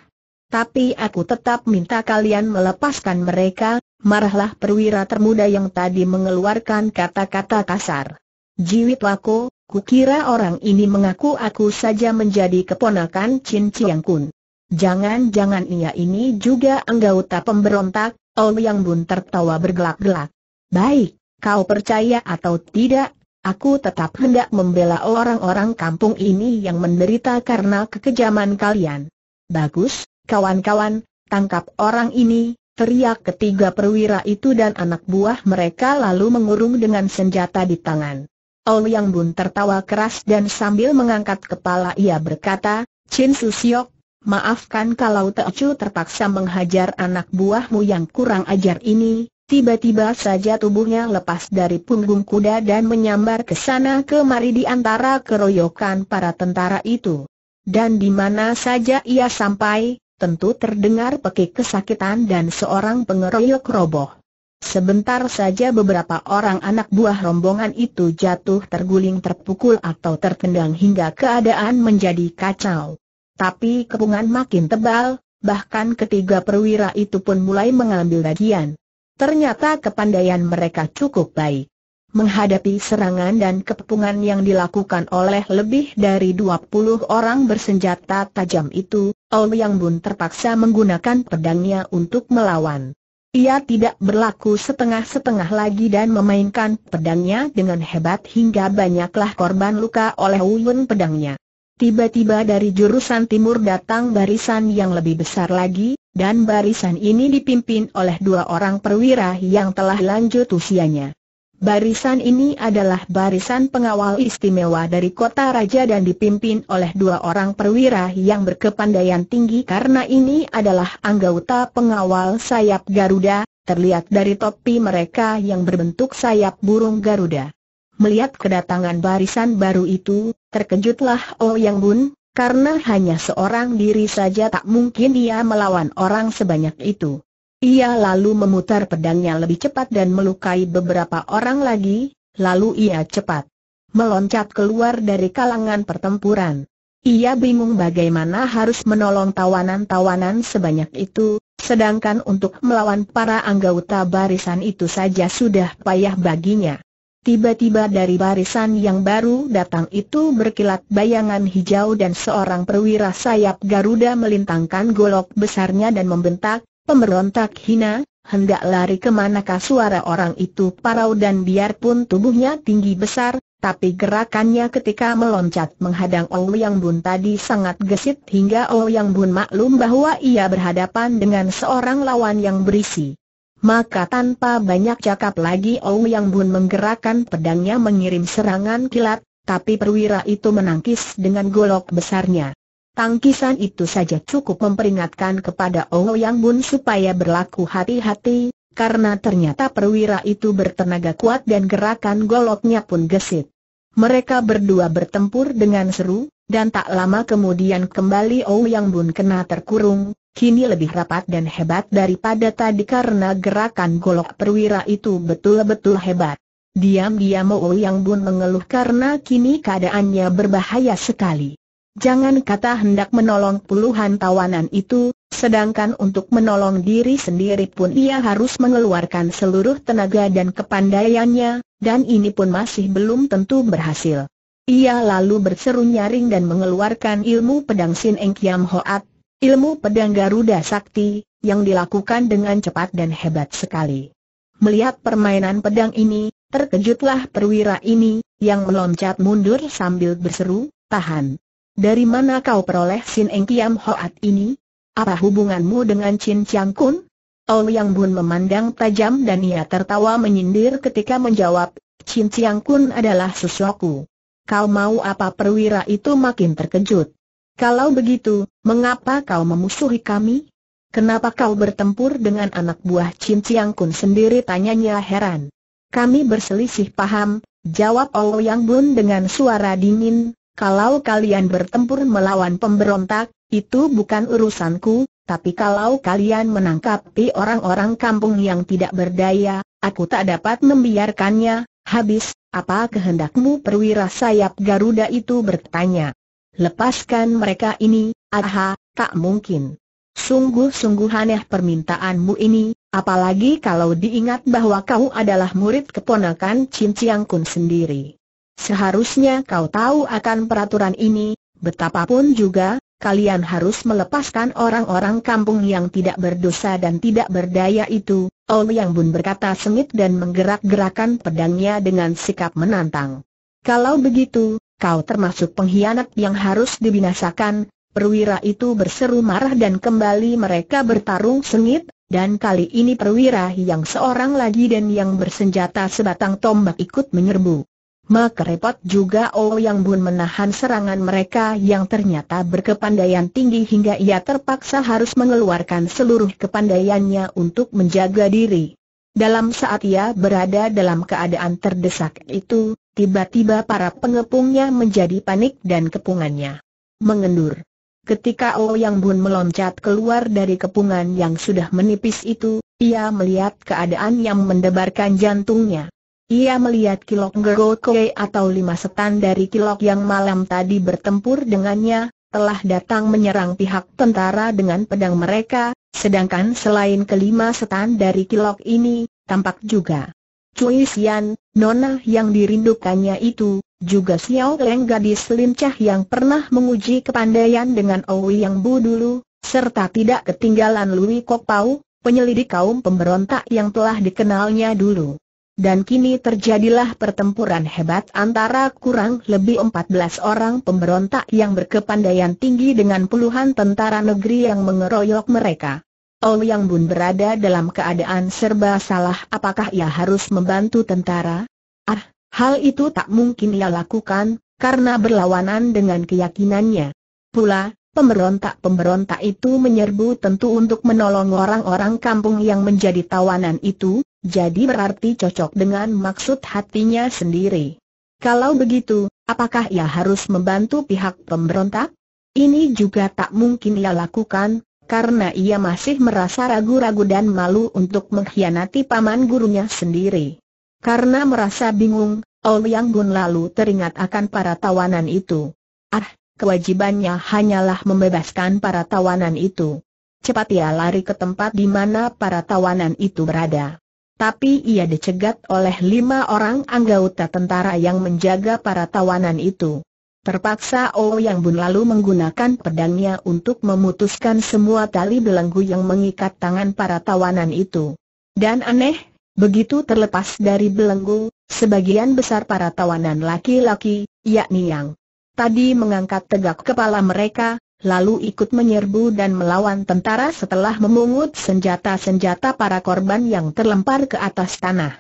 Tapi aku tetap minta kalian melepaskan mereka, marahlah perwira termuda yang tadi mengeluarkan kata-kata kasar. Jiwit wako, kukira orang ini mengaku aku saja menjadi keponakan Chin Chiang Kun. Jangan-jangan ia ini juga anggota pemberontak, Yang Bun tertawa bergelak-gelak. Baik, kau percaya atau tidak, Aku tetap hendak membela orang-orang kampung ini yang menderita karena kekejaman kalian. Bagus, kawan-kawan, tangkap orang ini, teriak ketiga perwira itu dan anak buah mereka lalu mengurung dengan senjata di tangan. Yang Bun tertawa keras dan sambil mengangkat kepala ia berkata, Chin Susiok, maafkan kalau Teocu terpaksa menghajar anak buahmu yang kurang ajar ini, Tiba-tiba saja tubuhnya lepas dari punggung kuda dan menyambar ke sana kemari di antara keroyokan para tentara itu. Dan di mana saja ia sampai, tentu terdengar pekik kesakitan dan seorang pengeroyok roboh. Sebentar saja beberapa orang anak buah rombongan itu jatuh terguling terpukul atau terkendang hingga keadaan menjadi kacau. Tapi kepungan makin tebal, bahkan ketiga perwira itu pun mulai mengambil bagian. Ternyata kepandaian mereka cukup baik. Menghadapi serangan dan kepungan yang dilakukan oleh lebih dari 20 orang bersenjata tajam itu, Yang Bun terpaksa menggunakan pedangnya untuk melawan. Ia tidak berlaku setengah-setengah lagi dan memainkan pedangnya dengan hebat hingga banyaklah korban luka oleh Uyun pedangnya. Tiba-tiba dari jurusan timur datang barisan yang lebih besar lagi, dan barisan ini dipimpin oleh dua orang perwira yang telah lanjut usianya. Barisan ini adalah barisan pengawal istimewa dari kota raja dan dipimpin oleh dua orang perwira yang berkepandaian tinggi karena ini adalah anggota pengawal sayap Garuda, terlihat dari topi mereka yang berbentuk sayap burung Garuda. Melihat kedatangan barisan baru itu, terkejutlah Ouyang Bun, karena hanya seorang diri saja tak mungkin ia melawan orang sebanyak itu. Ia lalu memutar pedangnya lebih cepat dan melukai beberapa orang lagi, lalu ia cepat meloncat keluar dari kalangan pertempuran. Ia bingung bagaimana harus menolong tawanan-tawanan sebanyak itu, sedangkan untuk melawan para anggota barisan itu saja sudah payah baginya. Tiba-tiba dari barisan yang baru datang itu berkilat bayangan hijau dan seorang perwira sayap Garuda melintangkan golok besarnya dan membentak, Pemberontak hina, hendak lari ke manakah suara orang itu parau dan biarpun tubuhnya tinggi besar, tapi gerakannya ketika meloncat menghadang Ouyang Bun tadi sangat gesit hingga Ouyang Bun maklum bahwa ia berhadapan dengan seorang lawan yang berisi. Maka tanpa banyak cakap lagi Ouyang Bun menggerakkan pedangnya mengirim serangan kilat, tapi perwira itu menangkis dengan golok besarnya. Tangkisan itu saja cukup memperingatkan kepada Oh Yang Bun supaya berlaku hati-hati, karena ternyata perwira itu bertenaga kuat dan gerakan goloknya pun gesit. Mereka berdua bertempur dengan seru, dan tak lama kemudian kembali Oh Yang Bun kena terkurung, kini lebih rapat dan hebat daripada tadi karena gerakan golok perwira itu betul-betul hebat. Diam-diam Oh Yang Bun mengeluh karena kini keadaannya berbahaya sekali. Jangan kata hendak menolong puluhan tawanan itu, sedangkan untuk menolong diri sendiri pun ia harus mengeluarkan seluruh tenaga dan kepandaiannya, dan ini pun masih belum tentu berhasil. Ia lalu berseru nyaring dan mengeluarkan ilmu pedang Sin Eng Kiam Hoat, ilmu pedang Garuda Sakti, yang dilakukan dengan cepat dan hebat sekali. Melihat permainan pedang ini, terkejutlah perwira ini, yang meloncat mundur sambil berseru, tahan. Dari mana kau peroleh Sin Eng Kiam Hoat ini? Apa hubunganmu dengan Chin Chiang Kun? Yang Bun memandang tajam dan ia tertawa menyindir ketika menjawab, Chin Chiang Kun adalah susuku. Kau mau apa perwira itu makin terkejut. Kalau begitu, mengapa kau memusuhi kami? Kenapa kau bertempur dengan anak buah Chin Chiang Kun sendiri tanyanya heran. Kami berselisih paham, jawab Yang Bun dengan suara dingin, kalau kalian bertempur melawan pemberontak, itu bukan urusanku, tapi kalau kalian menangkapi orang-orang kampung yang tidak berdaya, aku tak dapat membiarkannya. Habis, apa kehendakmu perwira sayap Garuda itu bertanya. Lepaskan mereka ini, aha, tak mungkin. Sungguh-sungguh aneh permintaanmu ini, apalagi kalau diingat bahwa kau adalah murid keponakan Cin Chiang Kun sendiri. Seharusnya kau tahu akan peraturan ini, betapapun juga, kalian harus melepaskan orang-orang kampung yang tidak berdosa dan tidak berdaya itu, Yang Bun berkata sengit dan menggerak-gerakan pedangnya dengan sikap menantang. Kalau begitu, kau termasuk pengkhianat yang harus dibinasakan, perwira itu berseru marah dan kembali mereka bertarung sengit, dan kali ini perwira yang seorang lagi dan yang bersenjata sebatang tombak ikut menyerbu. Maka repot juga Oh Yang Bun menahan serangan mereka yang ternyata berkepandaian tinggi hingga ia terpaksa harus mengeluarkan seluruh kepandaiannya untuk menjaga diri. Dalam saat ia berada dalam keadaan terdesak itu, tiba-tiba para pengepungnya menjadi panik dan kepungannya mengendur. Ketika Oh Yang Bun meloncat keluar dari kepungan yang sudah menipis itu, ia melihat keadaan yang mendebarkan jantungnya. Ia melihat Kilok Ngerokoe atau lima setan dari Kilok yang malam tadi bertempur dengannya, telah datang menyerang pihak tentara dengan pedang mereka, sedangkan selain kelima setan dari Kilok ini, tampak juga Cui Sian, nona yang dirindukannya itu, juga Xiao Leng gadis lincah yang pernah menguji kepandaian dengan Owi Yang Bu dulu, serta tidak ketinggalan Lui Kok Pau, penyelidik kaum pemberontak yang telah dikenalnya dulu. Dan kini terjadilah pertempuran hebat antara kurang lebih 14 orang pemberontak yang berkepandaian tinggi dengan puluhan tentara negeri yang mengeroyok mereka. Yang Bun berada dalam keadaan serba salah apakah ia harus membantu tentara? Ah, hal itu tak mungkin ia lakukan, karena berlawanan dengan keyakinannya. Pula, pemberontak-pemberontak itu menyerbu tentu untuk menolong orang-orang kampung yang menjadi tawanan itu, jadi berarti cocok dengan maksud hatinya sendiri. Kalau begitu, apakah ia harus membantu pihak pemberontak? Ini juga tak mungkin ia lakukan, karena ia masih merasa ragu-ragu dan malu untuk mengkhianati paman gurunya sendiri. Karena merasa bingung, Ouyang Bun lalu teringat akan para tawanan itu. Ah, kewajibannya hanyalah membebaskan para tawanan itu. Cepat ia lari ke tempat di mana para tawanan itu berada. Tapi ia dicegat oleh lima orang anggota tentara yang menjaga para tawanan itu. Terpaksa Yang Bun lalu menggunakan pedangnya untuk memutuskan semua tali belenggu yang mengikat tangan para tawanan itu. Dan aneh, begitu terlepas dari belenggu, sebagian besar para tawanan laki-laki, yakni yang tadi mengangkat tegak kepala mereka, lalu ikut menyerbu dan melawan tentara setelah memungut senjata-senjata para korban yang terlempar ke atas tanah.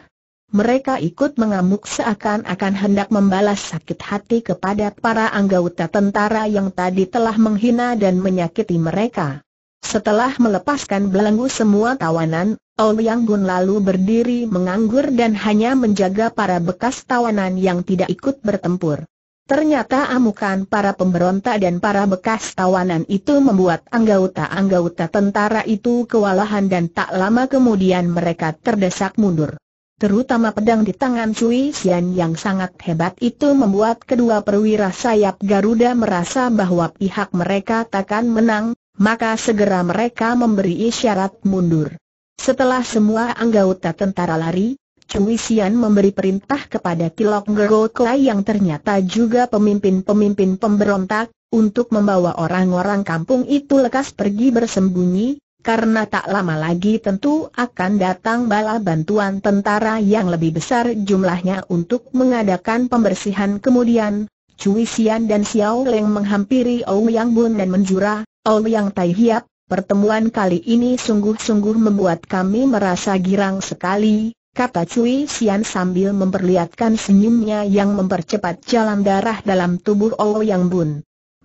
Mereka ikut mengamuk seakan-akan hendak membalas sakit hati kepada para anggota tentara yang tadi telah menghina dan menyakiti mereka. Setelah melepaskan belenggu semua tawanan, Ouyang Bun lalu berdiri menganggur dan hanya menjaga para bekas tawanan yang tidak ikut bertempur. Ternyata amukan para pemberontak dan para bekas tawanan itu membuat anggota-anggota tentara itu kewalahan dan tak lama kemudian mereka terdesak mundur. Terutama pedang di tangan Cui Xian yang sangat hebat itu membuat kedua perwira sayap Garuda merasa bahwa pihak mereka takkan menang, maka segera mereka memberi isyarat mundur. Setelah semua anggota tentara lari, Cui memberi perintah kepada Kilok Ngeroklai yang ternyata juga pemimpin-pemimpin pemberontak, untuk membawa orang-orang kampung itu lekas pergi bersembunyi, karena tak lama lagi tentu akan datang bala bantuan tentara yang lebih besar jumlahnya untuk mengadakan pembersihan. Kemudian, Cui Xian dan Xiao Leng menghampiri Ouyang Bun dan menjura, Ouyang Tai Hiap, pertemuan kali ini sungguh-sungguh membuat kami merasa girang sekali, kata Cui Xian sambil memperlihatkan senyumnya yang mempercepat jalan darah dalam tubuh Yang Bun.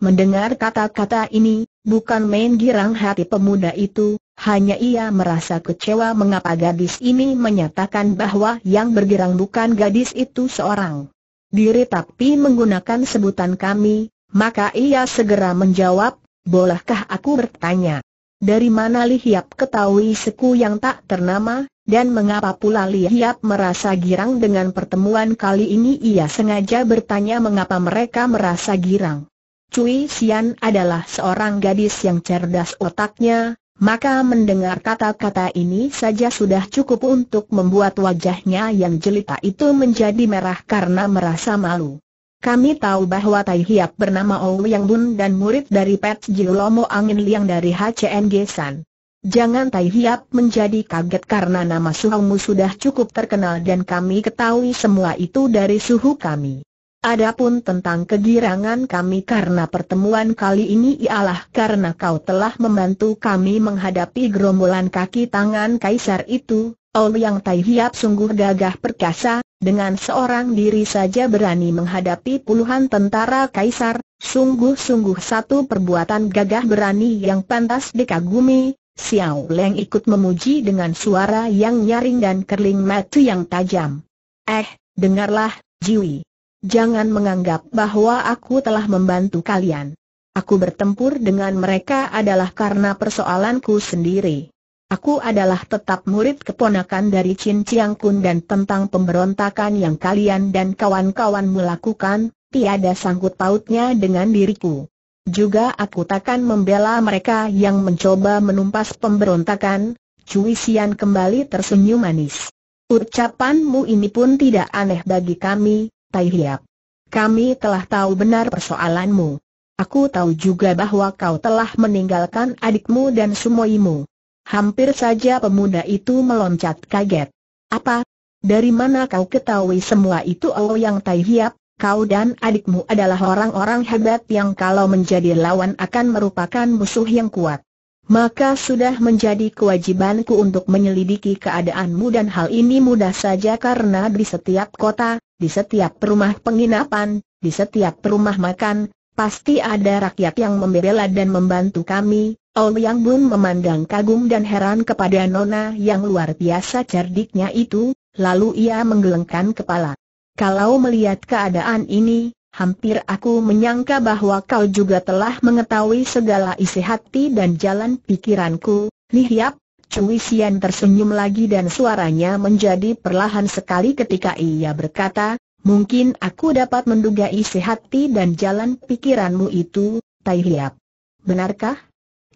Mendengar kata-kata ini, bukan main girang hati pemuda itu, hanya ia merasa kecewa mengapa gadis ini menyatakan bahwa yang bergirang bukan gadis itu seorang diri tapi menggunakan sebutan kami, maka ia segera menjawab, bolehkah aku bertanya? Dari mana Li Hiap ketahui suku yang tak ternama, dan mengapa pula Li Hiap merasa girang dengan pertemuan kali ini ia sengaja bertanya mengapa mereka merasa girang. Cui Xian adalah seorang gadis yang cerdas otaknya, maka mendengar kata-kata ini saja sudah cukup untuk membuat wajahnya yang jelita itu menjadi merah karena merasa malu. Kami tahu bahwa Tai Hiap bernama Yang Bun dan murid dari Pet Jilomo Angin Liang dari HCNG San. Jangan Tai Hiap menjadi kaget karena nama suhumu sudah cukup terkenal dan kami ketahui semua itu dari suhu kami. Adapun tentang kegirangan kami karena pertemuan kali ini ialah karena kau telah membantu kami menghadapi gerombolan kaki tangan kaisar itu, Yang Tai Hiap sungguh gagah perkasa, dengan seorang diri saja berani menghadapi puluhan tentara kaisar, sungguh-sungguh satu perbuatan gagah berani yang pantas dikagumi, Xiao Leng ikut memuji dengan suara yang nyaring dan kerling mata yang tajam. Eh, dengarlah, Jiwi. Jangan menganggap bahwa aku telah membantu kalian. Aku bertempur dengan mereka adalah karena persoalanku sendiri. Aku adalah tetap murid keponakan dari Chin Chiang Kun dan tentang pemberontakan yang kalian dan kawan-kawan melakukan, tiada sangkut pautnya dengan diriku. Juga aku takkan membela mereka yang mencoba menumpas pemberontakan, Cui Sian kembali tersenyum manis. Ucapanmu ini pun tidak aneh bagi kami, Tai Hiap. Kami telah tahu benar persoalanmu. Aku tahu juga bahwa kau telah meninggalkan adikmu dan sumoimu. Hampir saja pemuda itu meloncat kaget. Apa? dari mana kau ketahui semua itu Oh Yang Tai Hiap, kau dan adikmu adalah orang-orang hebat yang kalau menjadi lawan akan merupakan musuh yang kuat. Maka sudah menjadi kewajibanku untuk menyelidiki keadaanmu dan hal ini mudah saja karena di setiap kota, di setiap rumah penginapan, di setiap rumah makan, pasti ada rakyat yang membela dan membantu kami. Oh Yang Bun memandang kagum dan heran kepada Nona yang luar biasa cerdiknya itu, lalu ia menggelengkan kepala. Kalau melihat keadaan ini, hampir aku menyangka bahwa kau juga telah mengetahui segala isi hati dan jalan pikiranku, Lihiap, Cui Sian tersenyum lagi dan suaranya menjadi perlahan sekali ketika ia berkata, mungkin aku dapat menduga isi hati dan jalan pikiranmu itu, Tai Hiap. Benarkah?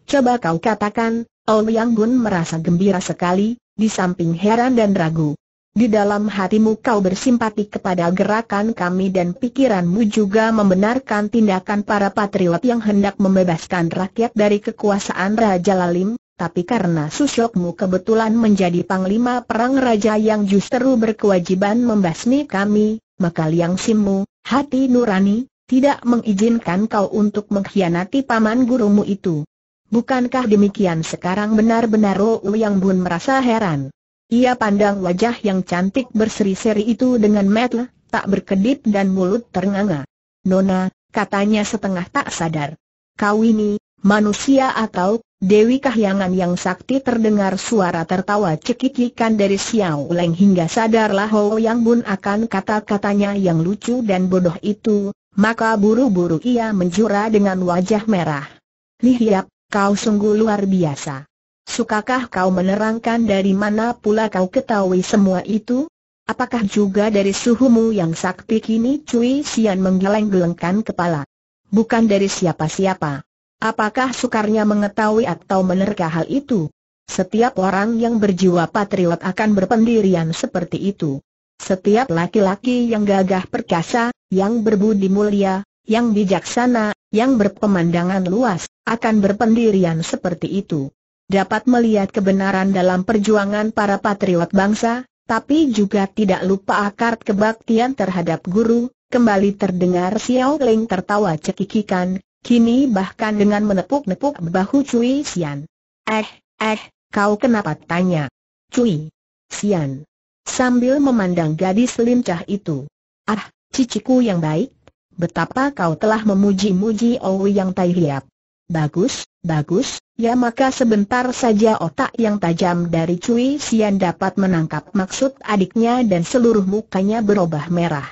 Coba kau katakan, Yang Bun merasa gembira sekali, di samping heran dan ragu. Di dalam hatimu kau bersimpati kepada gerakan kami dan pikiranmu juga membenarkan tindakan para patriot yang hendak membebaskan rakyat dari kekuasaan Raja Lalim, tapi karena susyokmu kebetulan menjadi panglima perang raja yang justru berkewajiban membasmi kami, maka Liang Simmu, hati nurani, tidak mengizinkan kau untuk mengkhianati paman gurumu itu. Bukankah demikian sekarang benar-benar Oh Yang Bun merasa heran? Ia pandang wajah yang cantik berseri-seri itu dengan mata, tak berkedip dan mulut ternganga. Nona, katanya setengah tak sadar. Kau ini, manusia atau, Dewi Kahyangan yang sakti terdengar suara tertawa cekikikan dari Xiao Leng hingga sadarlah Ho Yang Bun akan kata-katanya yang lucu dan bodoh itu, maka buru-buru ia menjura dengan wajah merah. Lihat, kau sungguh luar biasa. Sukakah kau menerangkan dari mana pula kau ketahui semua itu? Apakah juga dari suhumu yang sakti kini Cui Sian menggeleng-gelengkan kepala? Bukan dari siapa-siapa. Apakah sukarnya mengetahui atau menerka hal itu? Setiap orang yang berjiwa patriot akan berpendirian seperti itu. Setiap laki-laki yang gagah perkasa, yang berbudi mulia, yang bijaksana, yang berpemandangan luas, akan berpendirian seperti itu dapat melihat kebenaran dalam perjuangan para patriot bangsa, tapi juga tidak lupa akar kebaktian terhadap guru, kembali terdengar Xiao Ling tertawa cekikikan, kini bahkan dengan menepuk-nepuk bahu Cui Xian. Eh, eh, kau kenapa tanya? Cui Xian. Sambil memandang gadis lincah itu. Ah, ciciku yang baik, betapa kau telah memuji-muji Owi yang Tai Hiap. Bagus, bagus, ya maka sebentar saja otak yang tajam dari Cui Sian dapat menangkap maksud adiknya dan seluruh mukanya berubah merah.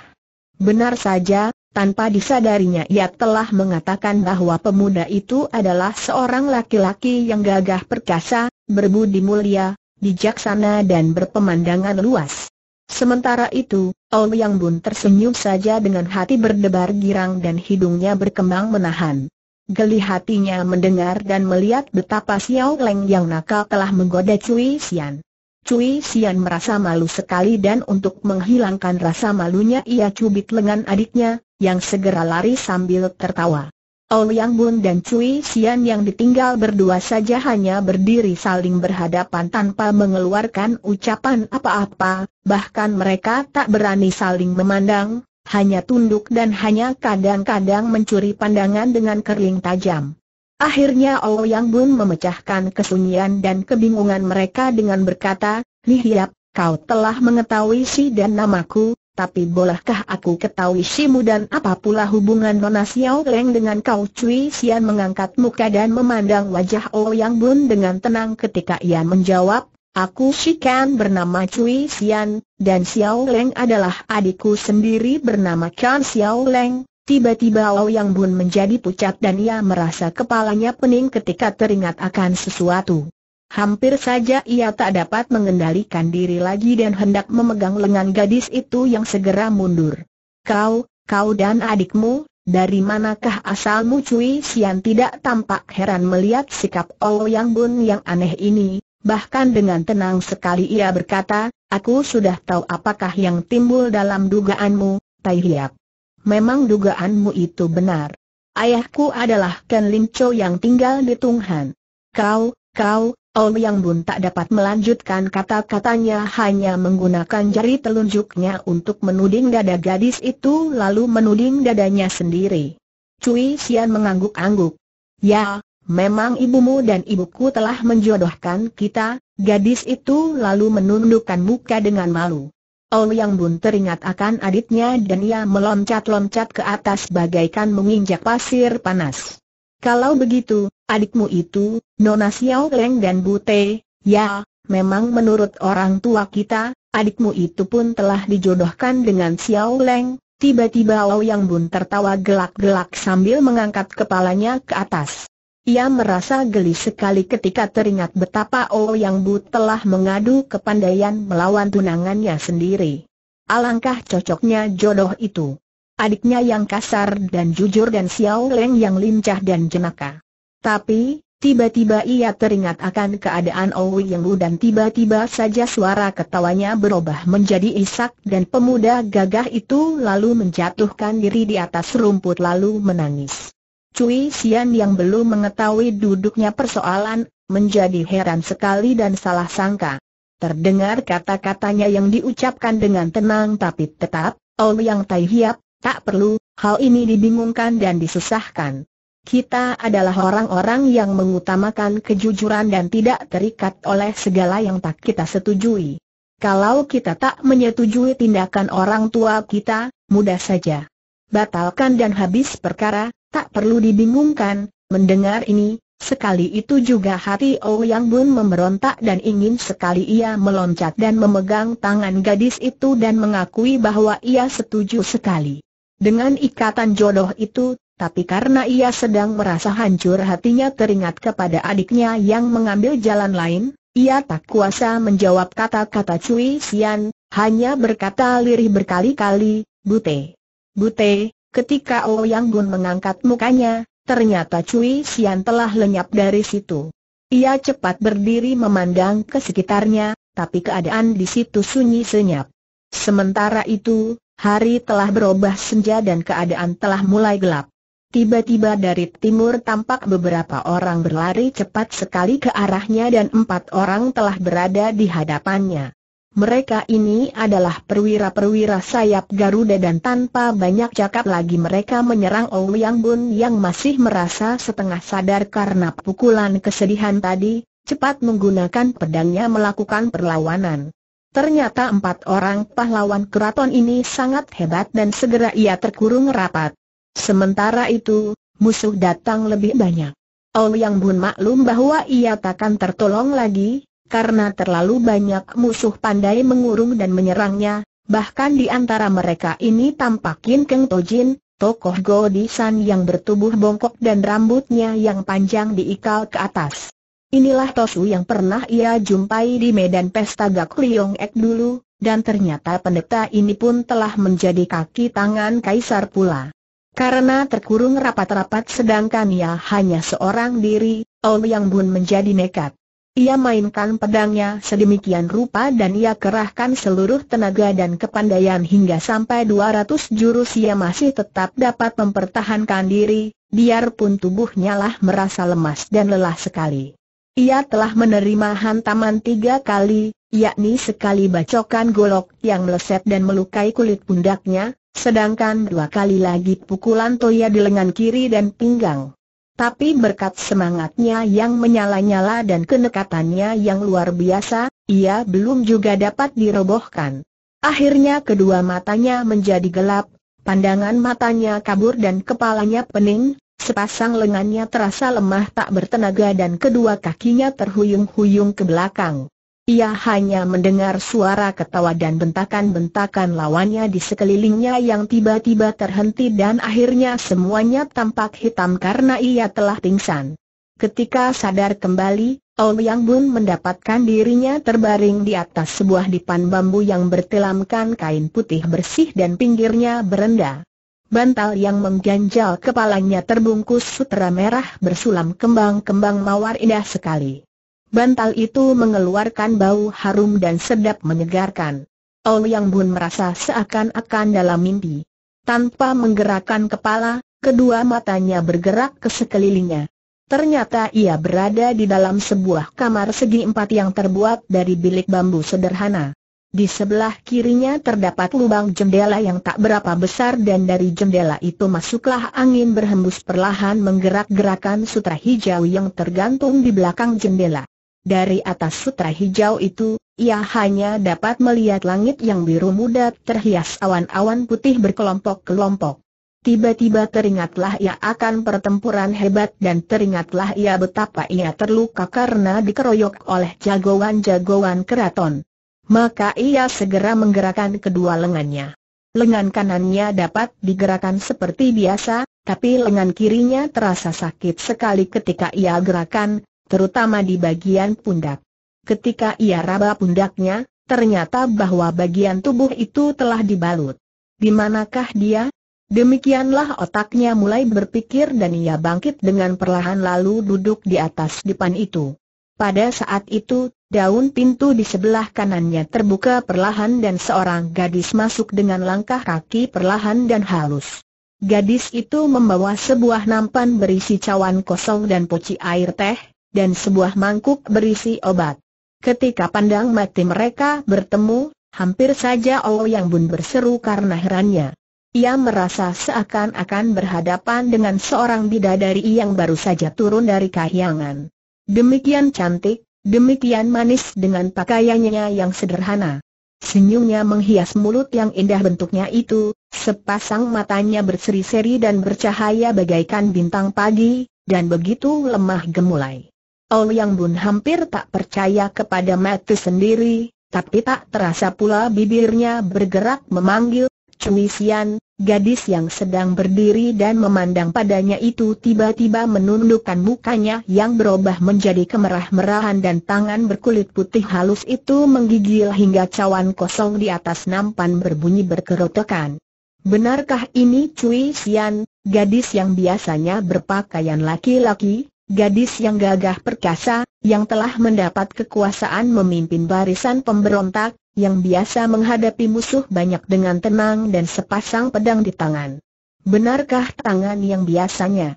Benar saja, tanpa disadarinya ia telah mengatakan bahwa pemuda itu adalah seorang laki-laki yang gagah perkasa, berbudi mulia, bijaksana dan berpemandangan luas. Sementara itu, Yang Bun tersenyum saja dengan hati berdebar girang dan hidungnya berkembang menahan. Geli hatinya mendengar dan melihat betapa Xiao Leng yang nakal telah menggoda Cui Xian. Cui Xian merasa malu sekali dan untuk menghilangkan rasa malunya ia cubit lengan adiknya, yang segera lari sambil tertawa. Yang Bun dan Cui Xian yang ditinggal berdua saja hanya berdiri saling berhadapan tanpa mengeluarkan ucapan apa-apa, bahkan mereka tak berani saling memandang, hanya tunduk dan hanya kadang-kadang mencuri pandangan dengan kering tajam. Akhirnya Yang Bun memecahkan kesunyian dan kebingungan mereka dengan berkata, Lihiap, kau telah mengetahui si dan namaku, tapi bolehkah aku ketahui simu dan apa pula hubungan Nona Xiao Leng dengan kau Cui Sian mengangkat muka dan memandang wajah Yang Bun dengan tenang ketika ia menjawab, Aku Shikan bernama Cui Xian, dan Xiao Leng adalah adikku sendiri bernama Kan Xiao Leng. Tiba-tiba Yang Bun menjadi pucat dan ia merasa kepalanya pening ketika teringat akan sesuatu. Hampir saja ia tak dapat mengendalikan diri lagi dan hendak memegang lengan gadis itu yang segera mundur. Kau, kau dan adikmu, dari manakah asalmu Cui Xian tidak tampak heran melihat sikap Yang Bun yang aneh ini, Bahkan dengan tenang sekali ia berkata, aku sudah tahu apakah yang timbul dalam dugaanmu, Tai Hiap. Memang dugaanmu itu benar. Ayahku adalah Ken Lin Cho yang tinggal di Tunghan. Kau, kau, Ouyang Bun tak dapat melanjutkan kata-katanya hanya menggunakan jari telunjuknya untuk menuding dada gadis itu lalu menuding dadanya sendiri. Cui Sian mengangguk-angguk. Ya, memang ibumu dan ibuku telah menjodohkan kita, gadis itu lalu menundukkan muka dengan malu. Ouyang Bun teringat akan adiknya dan ia meloncat-loncat ke atas bagaikan menginjak pasir panas. Kalau begitu, adikmu itu, Nona Xiao Leng dan Bute, ya, memang menurut orang tua kita, adikmu itu pun telah dijodohkan dengan Xiao Leng. Tiba-tiba Yang Bun tertawa gelak-gelak sambil mengangkat kepalanya ke atas. Ia merasa geli sekali ketika teringat betapa Yang Bu telah mengadu kepandaian melawan tunangannya sendiri. Alangkah cocoknya jodoh itu adiknya yang kasar dan jujur dan Xiao Leng yang lincah dan jenaka. Tapi, tiba-tiba ia teringat akan keadaan Owi Yang Wu dan tiba-tiba saja suara ketawanya berubah menjadi isak dan pemuda gagah itu lalu menjatuhkan diri di atas rumput lalu menangis. Cui Xian yang belum mengetahui duduknya persoalan, menjadi heran sekali dan salah sangka. Terdengar kata-katanya yang diucapkan dengan tenang tapi tetap, Yang Tai Hiap, Tak perlu, hal ini dibingungkan dan disusahkan. Kita adalah orang-orang yang mengutamakan kejujuran dan tidak terikat oleh segala yang tak kita setujui. Kalau kita tak menyetujui tindakan orang tua kita, mudah saja. Batalkan dan habis perkara, tak perlu dibingungkan. Mendengar ini, Sekali itu juga hati Ouyang Bun memberontak dan ingin sekali ia meloncat dan memegang tangan gadis itu dan mengakui bahwa ia setuju sekali dengan ikatan jodoh itu, tapi karena ia sedang merasa hancur hatinya teringat kepada adiknya yang mengambil jalan lain, ia tak kuasa menjawab kata-kata Cui Sian, hanya berkata lirih berkali-kali, Bute. Bute, ketika Ouyang Bun mengangkat mukanya, ternyata Cui Sian telah lenyap dari situ. Ia cepat berdiri memandang ke sekitarnya, tapi keadaan di situ sunyi senyap. Sementara itu, Hari telah berubah senja dan keadaan telah mulai gelap. Tiba-tiba dari timur tampak beberapa orang berlari cepat sekali ke arahnya dan empat orang telah berada di hadapannya. Mereka ini adalah perwira-perwira sayap Garuda dan tanpa banyak cakap lagi mereka menyerang Ouyang Bun yang masih merasa setengah sadar karena pukulan kesedihan tadi, cepat menggunakan pedangnya melakukan perlawanan. Ternyata empat orang pahlawan keraton ini sangat hebat dan segera ia terkurung rapat. Sementara itu, musuh datang lebih banyak. Yang Bun maklum bahwa ia takkan tertolong lagi, karena terlalu banyak musuh pandai mengurung dan menyerangnya, bahkan di antara mereka ini tampakin Keng Tojin, tokoh Godisan yang bertubuh bongkok dan rambutnya yang panjang diikal ke atas. Inilah Tosu yang pernah ia jumpai di medan pesta Gak Liong Ek dulu, dan ternyata pendeta ini pun telah menjadi kaki tangan kaisar pula. Karena terkurung rapat-rapat sedangkan ia hanya seorang diri, Yang Bun menjadi nekat. Ia mainkan pedangnya sedemikian rupa dan ia kerahkan seluruh tenaga dan kepandaian hingga sampai 200 jurus ia masih tetap dapat mempertahankan diri, biarpun tubuhnya lah merasa lemas dan lelah sekali. Ia telah menerima hantaman tiga kali, yakni sekali bacokan golok yang meleset dan melukai kulit pundaknya, sedangkan dua kali lagi pukulan toya di lengan kiri dan pinggang. Tapi berkat semangatnya yang menyala-nyala dan kenekatannya yang luar biasa, ia belum juga dapat dirobohkan. Akhirnya kedua matanya menjadi gelap, pandangan matanya kabur dan kepalanya pening, Sepasang lengannya terasa lemah tak bertenaga dan kedua kakinya terhuyung-huyung ke belakang. Ia hanya mendengar suara ketawa dan bentakan-bentakan lawannya di sekelilingnya yang tiba-tiba terhenti dan akhirnya semuanya tampak hitam karena ia telah pingsan. Ketika sadar kembali, Yang Bun mendapatkan dirinya terbaring di atas sebuah dipan bambu yang bertelamkan kain putih bersih dan pinggirnya berendah. Bantal yang mengganjal kepalanya terbungkus sutera merah bersulam kembang-kembang mawar indah sekali. Bantal itu mengeluarkan bau harum dan sedap menyegarkan. Yang Bun merasa seakan-akan dalam mimpi. Tanpa menggerakkan kepala, kedua matanya bergerak ke sekelilingnya. Ternyata ia berada di dalam sebuah kamar segi empat yang terbuat dari bilik bambu sederhana. Di sebelah kirinya terdapat lubang jendela yang tak berapa besar dan dari jendela itu masuklah angin berhembus perlahan menggerak-gerakan sutra hijau yang tergantung di belakang jendela. Dari atas sutra hijau itu, ia hanya dapat melihat langit yang biru muda terhias awan-awan putih berkelompok-kelompok. Tiba-tiba teringatlah ia akan pertempuran hebat dan teringatlah ia betapa ia terluka karena dikeroyok oleh jagoan-jagoan keraton. Maka ia segera menggerakkan kedua lengannya. Lengan kanannya dapat digerakkan seperti biasa, tapi lengan kirinya terasa sakit sekali ketika ia gerakan, terutama di bagian pundak. Ketika ia raba pundaknya, ternyata bahwa bagian tubuh itu telah dibalut. Di manakah dia? Demikianlah otaknya mulai berpikir dan ia bangkit dengan perlahan lalu duduk di atas dipan itu. Pada saat itu, daun pintu di sebelah kanannya terbuka perlahan dan seorang gadis masuk dengan langkah kaki perlahan dan halus. Gadis itu membawa sebuah nampan berisi cawan kosong dan poci air teh, dan sebuah mangkuk berisi obat. Ketika pandang mati mereka bertemu, hampir saja Yang Bun berseru karena herannya. Ia merasa seakan-akan berhadapan dengan seorang bidadari yang baru saja turun dari kahyangan. Demikian cantik, demikian manis dengan pakaiannya yang sederhana. Senyumnya menghias mulut yang indah bentuknya itu, sepasang matanya berseri-seri dan bercahaya bagaikan bintang pagi, dan begitu lemah gemulai. Yang Bun hampir tak percaya kepada mata sendiri, tapi tak terasa pula bibirnya bergerak memanggil, Cui Sian, Gadis yang sedang berdiri dan memandang padanya itu tiba-tiba menundukkan mukanya yang berubah menjadi kemerah-merahan dan tangan berkulit putih halus itu menggigil hingga cawan kosong di atas nampan berbunyi berkerotokan. Benarkah ini Cui Sian, gadis yang biasanya berpakaian laki-laki, gadis yang gagah perkasa, yang telah mendapat kekuasaan memimpin barisan pemberontak, yang biasa menghadapi musuh banyak dengan tenang dan sepasang pedang di tangan. Benarkah tangan yang biasanya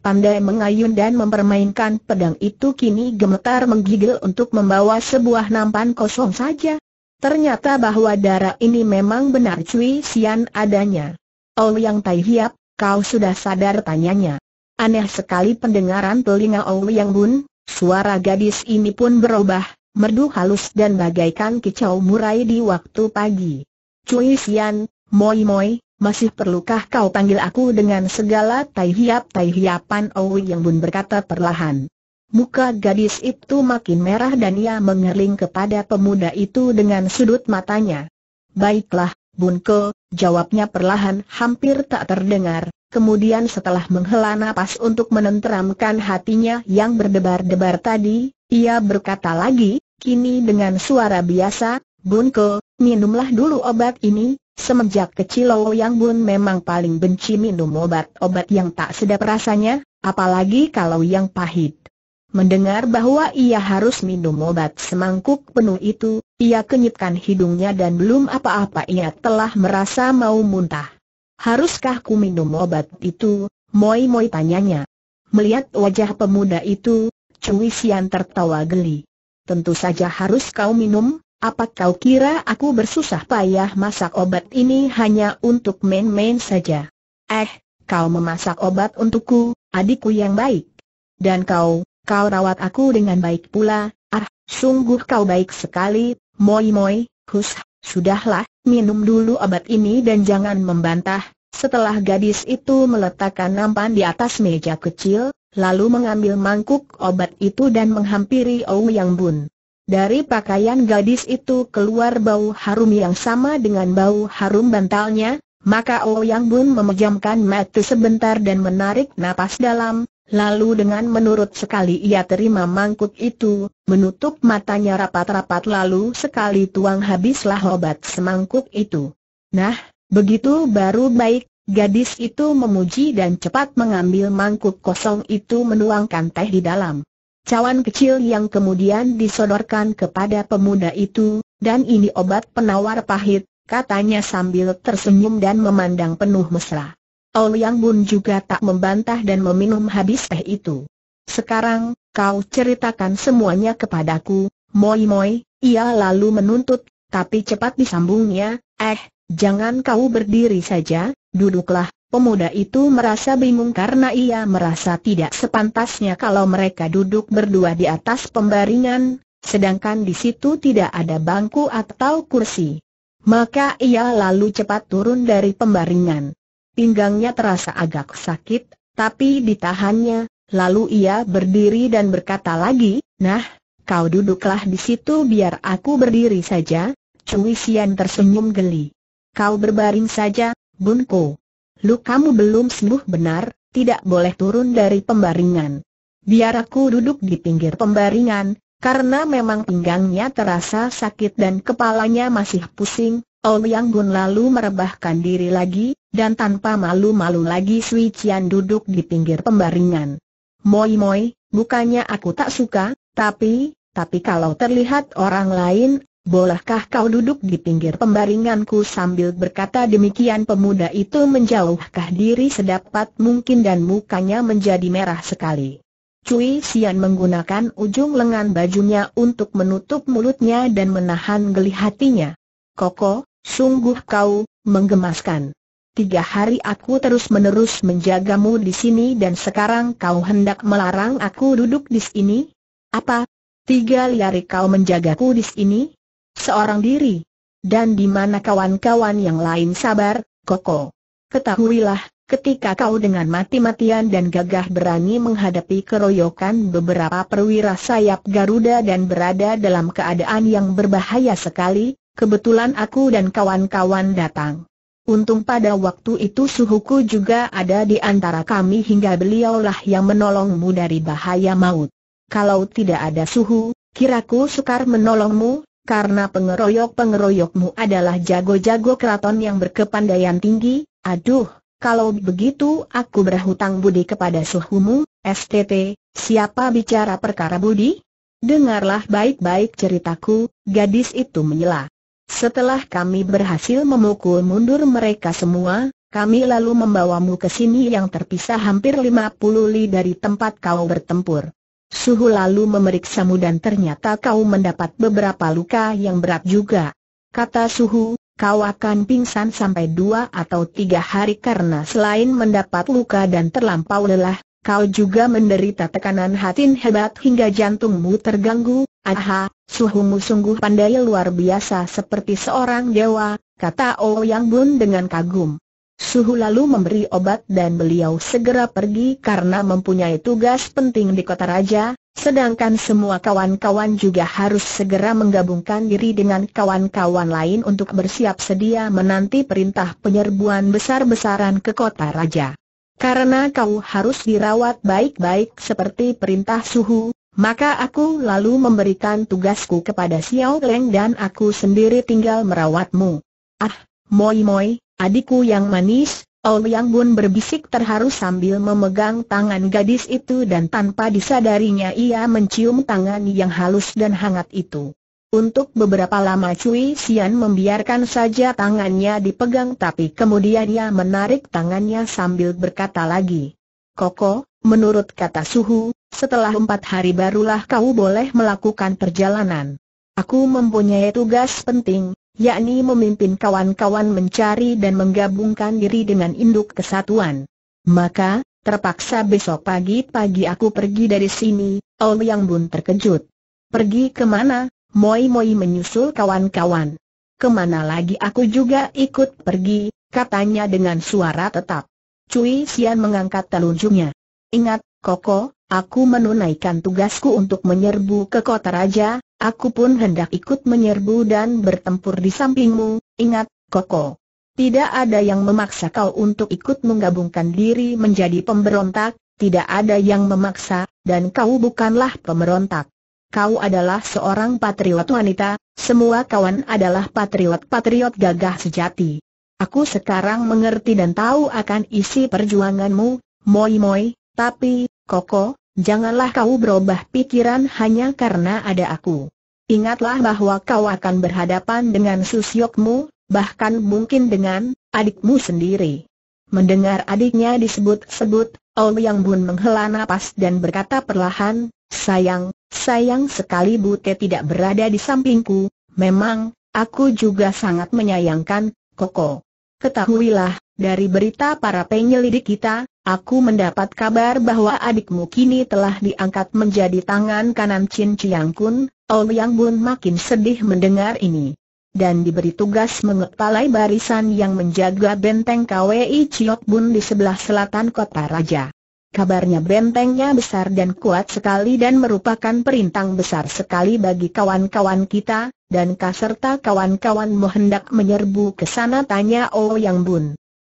pandai mengayun dan mempermainkan pedang itu kini gemetar menggigil untuk membawa sebuah nampan kosong saja? Ternyata bahwa darah ini memang benar Cui Sian adanya. Oh yang Tai kau sudah sadar tanyanya. Aneh sekali pendengaran telinga Oh Yang Bun, suara gadis ini pun berubah, merdu halus dan bagaikan kicau murai di waktu pagi. Cui Sian, Moi Moi, masih perlukah kau panggil aku dengan segala tai hiap tai hiapan Oh Yang Bun berkata perlahan. Muka gadis itu makin merah dan ia mengerling kepada pemuda itu dengan sudut matanya. Baiklah, Bunko, jawabnya perlahan hampir tak terdengar, kemudian setelah menghela napas untuk menenteramkan hatinya yang berdebar-debar tadi, ia berkata lagi, kini dengan suara biasa, Bunko, minumlah dulu obat ini, semenjak kecil Yang Bun memang paling benci minum obat-obat yang tak sedap rasanya, apalagi kalau yang pahit. Mendengar bahwa ia harus minum obat semangkuk penuh itu, ia kenyitkan hidungnya dan belum apa-apa ia telah merasa mau muntah. Haruskah ku minum obat itu? Moi-moi tanyanya. Melihat wajah pemuda itu, Cui Sian tertawa geli. Tentu saja harus kau minum, apa kau kira aku bersusah payah masak obat ini hanya untuk main-main saja? Eh, kau memasak obat untukku, adikku yang baik. Dan kau, kau rawat aku dengan baik pula, ah, sungguh kau baik sekali, moi-moi, hus, sudahlah, minum dulu obat ini dan jangan membantah. Setelah gadis itu meletakkan nampan di atas meja kecil, lalu mengambil mangkuk obat itu dan menghampiri Yang Bun. Dari pakaian gadis itu keluar bau harum yang sama dengan bau harum bantalnya, maka Yang Bun memejamkan mata sebentar dan menarik napas dalam, lalu dengan menurut sekali ia terima mangkuk itu, menutup matanya rapat-rapat lalu sekali tuang habislah obat semangkuk itu. Nah, begitu baru baik, Gadis itu memuji dan cepat mengambil mangkuk kosong itu menuangkan teh di dalam. Cawan kecil yang kemudian disodorkan kepada pemuda itu, dan ini obat penawar pahit, katanya sambil tersenyum dan memandang penuh mesra. Yang Bun juga tak membantah dan meminum habis teh itu. Sekarang, kau ceritakan semuanya kepadaku, Moi Moi, ia lalu menuntut, tapi cepat disambungnya, eh, jangan kau berdiri saja, duduklah, pemuda itu merasa bingung karena ia merasa tidak sepantasnya kalau mereka duduk berdua di atas pembaringan, sedangkan di situ tidak ada bangku atau kursi. Maka ia lalu cepat turun dari pembaringan. Pinggangnya terasa agak sakit, tapi ditahannya, lalu ia berdiri dan berkata lagi, Nah, kau duduklah di situ biar aku berdiri saja, Cui Sian tersenyum geli. Kau berbaring saja, Bunko. Lu kamu belum sembuh benar, tidak boleh turun dari pembaringan. Biar aku duduk di pinggir pembaringan, karena memang pinggangnya terasa sakit dan kepalanya masih pusing, Ouyang Bun lalu merebahkan diri lagi, dan tanpa malu-malu lagi Sui Qian duduk di pinggir pembaringan. Moi moi, bukannya aku tak suka, tapi, tapi kalau terlihat orang lain, bolehkah kau duduk di pinggir pembaringanku sambil berkata demikian pemuda itu menjauhkah diri sedapat mungkin dan mukanya menjadi merah sekali. Cui Xian menggunakan ujung lengan bajunya untuk menutup mulutnya dan menahan geli hatinya. Koko, Sungguh kau, menggemaskan. Tiga hari aku terus-menerus menjagamu di sini dan sekarang kau hendak melarang aku duduk di sini? Apa? Tiga hari kau menjagaku di sini? Seorang diri. Dan di mana kawan-kawan yang lain sabar, Koko? Ketahuilah, ketika kau dengan mati-matian dan gagah berani menghadapi keroyokan beberapa perwira sayap Garuda dan berada dalam keadaan yang berbahaya sekali, kebetulan aku dan kawan-kawan datang. Untung pada waktu itu suhuku juga ada di antara kami hingga beliaulah yang menolongmu dari bahaya maut. Kalau tidak ada suhu, kiraku sukar menolongmu, karena pengeroyok-pengeroyokmu adalah jago-jago keraton yang berkepandaian tinggi, aduh, kalau begitu aku berhutang budi kepada suhumu, STT, siapa bicara perkara budi? Dengarlah baik-baik ceritaku, gadis itu menyela. Setelah kami berhasil memukul mundur mereka semua, kami lalu membawamu ke sini yang terpisah hampir 50 li dari tempat kau bertempur. Suhu lalu memeriksamu dan ternyata kau mendapat beberapa luka yang berat juga. Kata Suhu, kau akan pingsan sampai dua atau tiga hari karena selain mendapat luka dan terlampau lelah, kau juga menderita tekanan hati hebat hingga jantungmu terganggu, Aha, suhumu sungguh pandai luar biasa seperti seorang dewa, kata Ouyang Bun dengan kagum. Suhu lalu memberi obat dan beliau segera pergi karena mempunyai tugas penting di kota raja, sedangkan semua kawan-kawan juga harus segera menggabungkan diri dengan kawan-kawan lain untuk bersiap sedia menanti perintah penyerbuan besar-besaran ke kota raja. Karena kau harus dirawat baik-baik seperti perintah suhu, maka aku lalu memberikan tugasku kepada Xiao Leng dan aku sendiri tinggal merawatmu. Ah, Moi Moi, adikku yang manis, Yang Bun berbisik terharu sambil memegang tangan gadis itu dan tanpa disadarinya ia mencium tangan yang halus dan hangat itu. Untuk beberapa lama Cui Xian membiarkan saja tangannya dipegang tapi kemudian ia menarik tangannya sambil berkata lagi. Koko, menurut kata suhu, setelah empat hari barulah kau boleh melakukan perjalanan. Aku mempunyai tugas penting, yakni memimpin kawan-kawan mencari dan menggabungkan diri dengan induk kesatuan. Maka, terpaksa besok pagi-pagi aku pergi dari sini, Yang Bun terkejut. Pergi ke mana? Moi Moi menyusul kawan-kawan. Ke mana lagi aku juga ikut pergi, katanya dengan suara tetap. Cui Sian mengangkat telunjuknya. Ingat, Koko, Aku menunaikan tugasku untuk menyerbu ke kota raja, aku pun hendak ikut menyerbu dan bertempur di sampingmu, ingat, Koko. Tidak ada yang memaksa kau untuk ikut menggabungkan diri menjadi pemberontak, tidak ada yang memaksa, dan kau bukanlah pemberontak. Kau adalah seorang patriot wanita, semua kawan adalah patriot-patriot gagah sejati. Aku sekarang mengerti dan tahu akan isi perjuanganmu, Moi Moi, tapi, Koko, Janganlah kau berubah pikiran hanya karena ada aku. Ingatlah bahwa kau akan berhadapan dengan susyokmu, bahkan mungkin dengan adikmu sendiri. Mendengar adiknya disebut-sebut, Ouyang Bun menghela napas dan berkata perlahan, sayang, sayang sekali Bute tidak berada di sampingku, memang, aku juga sangat menyayangkan, Koko. Ketahuilah, dari berita para penyelidik kita, aku mendapat kabar bahwa adikmu kini telah diangkat menjadi tangan kanan Chin Chiang Kun, Ouyang Bun makin sedih mendengar ini dan diberi tugas mengepalai barisan yang menjaga benteng KWI Chiok Bun di sebelah selatan kota raja. Kabarnya bentengnya besar dan kuat sekali dan merupakan perintang besar sekali bagi kawan-kawan kita, dan kaserta kawan-kawanmu hendak menyerbu ke sana tanya Oh Yang Bun.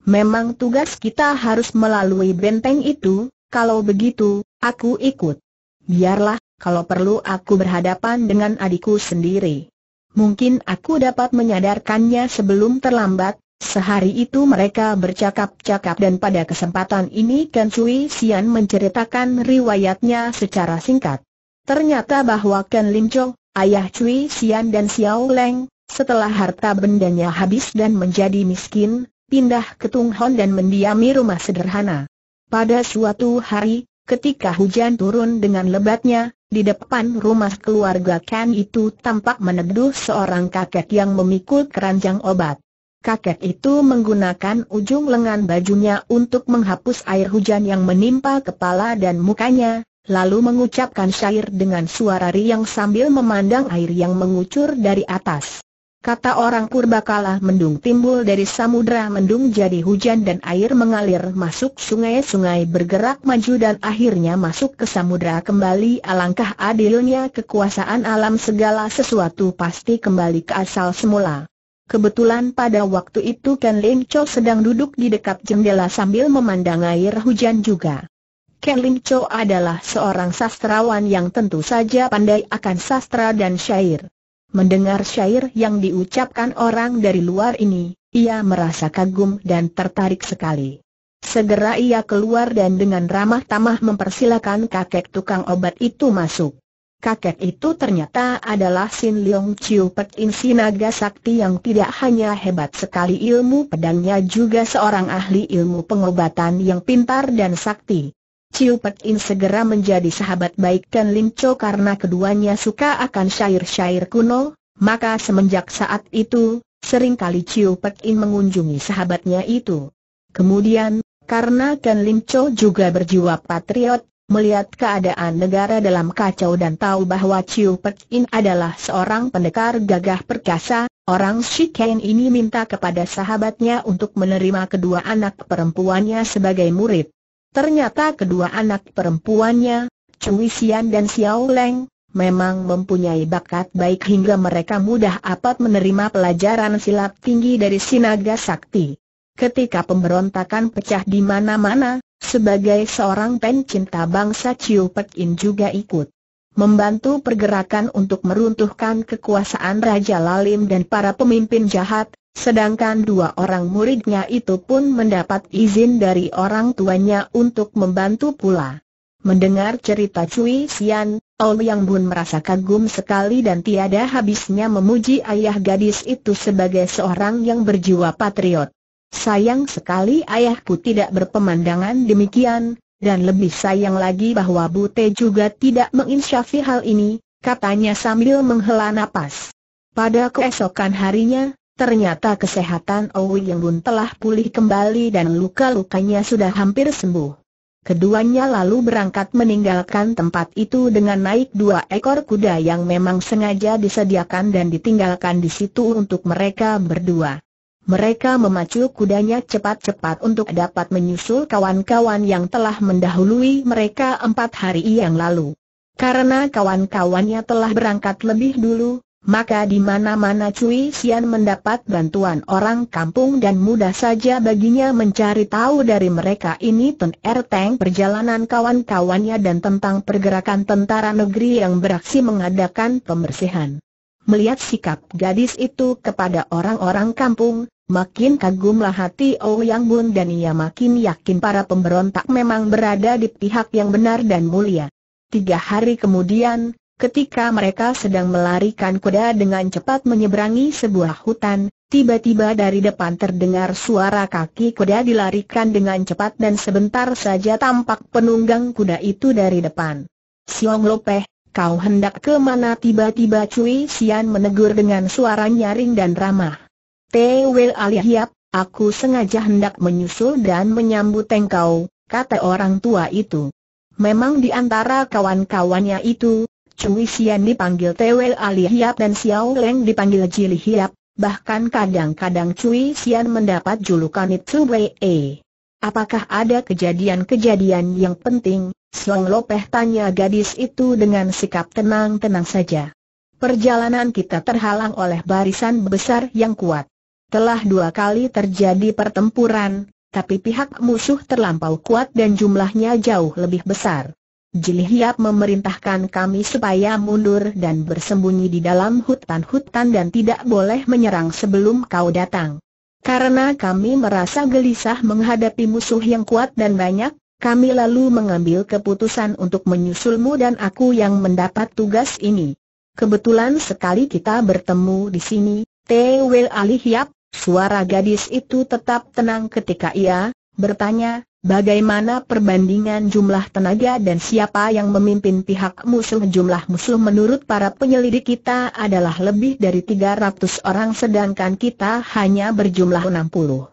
Memang tugas kita harus melalui benteng itu, kalau begitu, aku ikut. Biarlah, kalau perlu aku berhadapan dengan adikku sendiri. Mungkin aku dapat menyadarkannya sebelum terlambat. Sehari itu mereka bercakap-cakap dan pada kesempatan ini Ken Cui Sian menceritakan riwayatnya secara singkat. Ternyata bahwa Ken Lim Chong, ayah Cui Sian dan Xiao Leng, setelah harta bendanya habis dan menjadi miskin, pindah ke Tung Hon dan mendiami rumah sederhana. Pada suatu hari, ketika hujan turun dengan lebatnya, di depan rumah keluarga Ken itu tampak meneduh seorang kakek yang memikul keranjang obat. Kakek itu menggunakan ujung lengan bajunya untuk menghapus air hujan yang menimpa kepala dan mukanya, lalu mengucapkan syair dengan suara riang sambil memandang air yang mengucur dari atas. Kata orang purbakala mendung timbul dari samudra mendung jadi hujan dan air mengalir masuk sungai-sungai bergerak maju dan akhirnya masuk ke samudra kembali alangkah adilnya kekuasaan alam segala sesuatu pasti kembali ke asal semula. Kebetulan pada waktu itu Ken Ling Cho sedang duduk di dekat jendela sambil memandang air hujan juga. Ken Ling Cho adalah seorang sastrawan yang tentu saja pandai akan sastra dan syair. Mendengar syair yang diucapkan orang dari luar ini, ia merasa kagum dan tertarik sekali. Segera ia keluar dan dengan ramah tamah mempersilakan kakek tukang obat itu masuk. Kakek itu ternyata adalah Sin Leong Chiu Pek In Sinaga Sakti yang tidak hanya hebat sekali ilmu pedangnya juga seorang ahli ilmu pengobatan yang pintar dan sakti. Chiu Pek In segera menjadi sahabat baik Ken Lim Cho karena keduanya suka akan syair-syair kuno, maka semenjak saat itu, sering kali Chiu Pek In mengunjungi sahabatnya itu. Kemudian, karena Ken Lim Cho juga berjiwa patriot, melihat keadaan negara dalam kacau dan tahu bahwa Chiu Pek In adalah seorang pendekar gagah perkasa, orang Ken ini minta kepada sahabatnya untuk menerima kedua anak perempuannya sebagai murid. Ternyata kedua anak perempuannya, Cui Xian dan Xiao Leng, memang mempunyai bakat baik hingga mereka mudah apat menerima pelajaran silat tinggi dari Sinaga Sakti. Ketika pemberontakan pecah di mana-mana, sebagai seorang pencinta bangsa Chiu Pek In juga ikut membantu pergerakan untuk meruntuhkan kekuasaan Raja Lalim dan para pemimpin jahat, Sedangkan dua orang muridnya itu pun mendapat izin dari orang tuanya untuk membantu pula. Mendengar cerita Cui Sian, Yang Bun merasa kagum sekali dan tiada habisnya memuji ayah gadis itu sebagai seorang yang berjiwa patriot. Sayang sekali ayahku tidak berpemandangan demikian, dan lebih sayang lagi bahwa Bute juga tidak menginsyafi hal ini, katanya sambil menghela napas. Pada keesokan harinya, Ternyata kesehatan Owi Yang Bun telah pulih kembali dan luka-lukanya sudah hampir sembuh. Keduanya lalu berangkat meninggalkan tempat itu dengan naik dua ekor kuda yang memang sengaja disediakan dan ditinggalkan di situ untuk mereka berdua. Mereka memacu kudanya cepat-cepat untuk dapat menyusul kawan-kawan yang telah mendahului mereka empat hari yang lalu. Karena kawan-kawannya telah berangkat lebih dulu, maka di mana-mana Cui Sian mendapat bantuan orang kampung dan mudah saja baginya mencari tahu dari mereka ini tentang perjalanan kawan-kawannya dan tentang pergerakan tentara negeri yang beraksi mengadakan pembersihan. Melihat sikap gadis itu kepada orang-orang kampung, makin kagumlah hati Ouyang Bun dan ia makin yakin para pemberontak memang berada di pihak yang benar dan mulia. Tiga hari kemudian, Ketika mereka sedang melarikan kuda dengan cepat menyeberangi sebuah hutan, tiba-tiba dari depan terdengar suara kaki kuda dilarikan dengan cepat dan sebentar saja tampak penunggang kuda itu dari depan. Siong Lopeh, kau hendak ke mana tiba-tiba Cui Sian menegur dengan suara nyaring dan ramah. Tewe Alihiap, aku sengaja hendak menyusul dan menyambut engkau, kata orang tua itu. Memang di antara kawan-kawannya itu, Cui Sian dipanggil Tewel Ali Hiap dan Xiao Leng dipanggil Jili Hiap, bahkan kadang-kadang Cui Sian mendapat julukan itu Wei. Apakah ada kejadian-kejadian yang penting? Song Lopeh tanya gadis itu dengan sikap tenang-tenang saja. Perjalanan kita terhalang oleh barisan besar yang kuat. Telah dua kali terjadi pertempuran, tapi pihak musuh terlampau kuat dan jumlahnya jauh lebih besar. Jili Hiap memerintahkan kami supaya mundur dan bersembunyi di dalam hutan-hutan dan tidak boleh menyerang sebelum kau datang. Karena kami merasa gelisah menghadapi musuh yang kuat dan banyak, kami lalu mengambil keputusan untuk menyusulmu dan aku yang mendapat tugas ini. Kebetulan sekali kita bertemu di sini, Tewel Ali Hiap, suara gadis itu tetap tenang ketika ia bertanya, Bagaimana perbandingan jumlah tenaga dan siapa yang memimpin pihak musuh? Jumlah musuh menurut para penyelidik kita adalah lebih dari 300 orang sedangkan kita hanya berjumlah 60.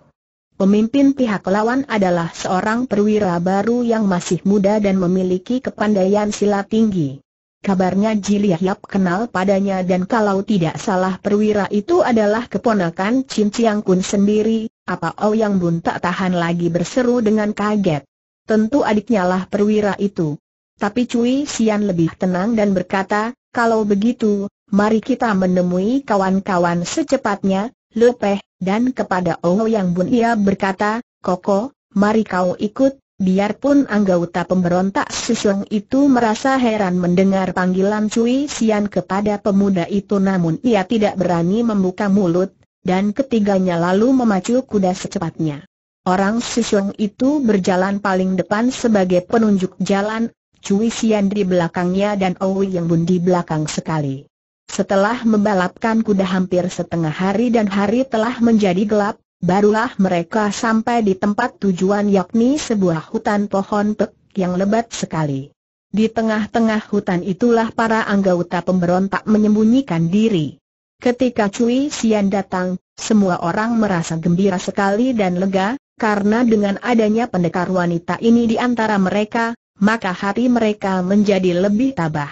Pemimpin pihak lawan adalah seorang perwira baru yang masih muda dan memiliki kepandaian silat tinggi. Kabarnya Jili Hiap kenal padanya dan kalau tidak salah perwira itu adalah keponakan Chin Chiang Kun sendiri, apa Ouyang Bun tak tahan lagi berseru dengan kaget. Tentu adiknya lah perwira itu. Tapi Cui Sian lebih tenang dan berkata, kalau begitu, mari kita menemui kawan-kawan secepatnya, Lepeh, dan kepada Ouyang Bun ia berkata, Koko, mari kau ikut, biarpun anggota pemberontak Susyong itu merasa heran mendengar panggilan Cui Sian kepada pemuda itu namun ia tidak berani membuka mulut, dan ketiganya lalu memacu kuda secepatnya. Orang Sisyong itu berjalan paling depan sebagai penunjuk jalan, Cui Sian di belakangnya dan Owi yang Bun di belakang sekali. Setelah membalapkan kuda hampir setengah hari dan hari telah menjadi gelap, barulah mereka sampai di tempat tujuan yakni sebuah hutan pohon pek yang lebat sekali. Di tengah-tengah hutan itulah para anggota pemberontak menyembunyikan diri. Ketika Cui Sian datang, semua orang merasa gembira sekali dan lega, karena dengan adanya pendekar wanita ini di antara mereka, maka hati mereka menjadi lebih tabah.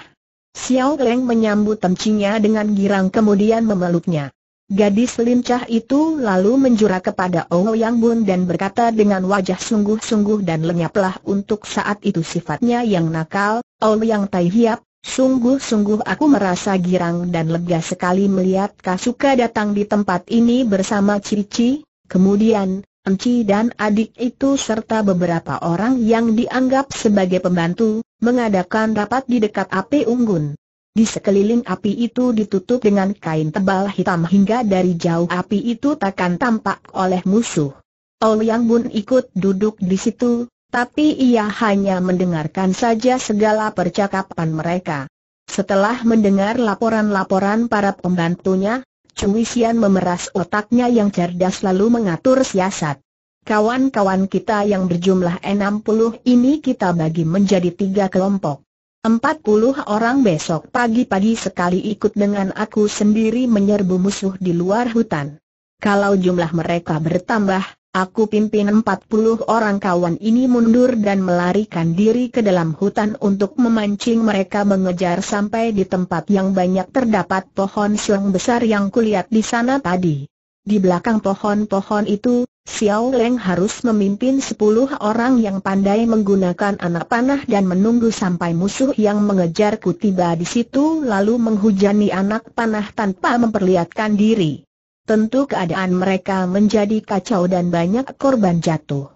Xiao Leng menyambut tencinya dengan girang kemudian memeluknya. Gadis lincah itu lalu menjura kepada Oh Yang Bun dan berkata dengan wajah sungguh-sungguh dan lenyaplah untuk saat itu sifatnya yang nakal, Oh Yang Tai Hiap, Sungguh-sungguh aku merasa girang dan lega sekali melihat Kasuka datang di tempat ini bersama Cici, kemudian, Enci dan adik itu serta beberapa orang yang dianggap sebagai pembantu, mengadakan rapat di dekat api unggun. Di sekeliling api itu ditutup dengan kain tebal hitam hingga dari jauh api itu takkan tampak oleh musuh. Yang Bun ikut duduk di situ, tapi ia hanya mendengarkan saja segala percakapan mereka. Setelah mendengar laporan-laporan para pembantunya, Cui Sian memeras otaknya yang cerdas lalu mengatur siasat. Kawan-kawan kita yang berjumlah 60 ini kita bagi menjadi tiga kelompok. 40 orang besok pagi-pagi sekali ikut dengan aku sendiri menyerbu musuh di luar hutan. Kalau jumlah mereka bertambah, Aku pimpin 40 orang kawan ini mundur dan melarikan diri ke dalam hutan untuk memancing mereka mengejar sampai di tempat yang banyak terdapat pohon siang besar yang kulihat di sana tadi. Di belakang pohon-pohon itu, Xiao Leng harus memimpin 10 orang yang pandai menggunakan anak panah dan menunggu sampai musuh yang mengejarku tiba di situ lalu menghujani anak panah tanpa memperlihatkan diri tentu keadaan mereka menjadi kacau dan banyak korban jatuh.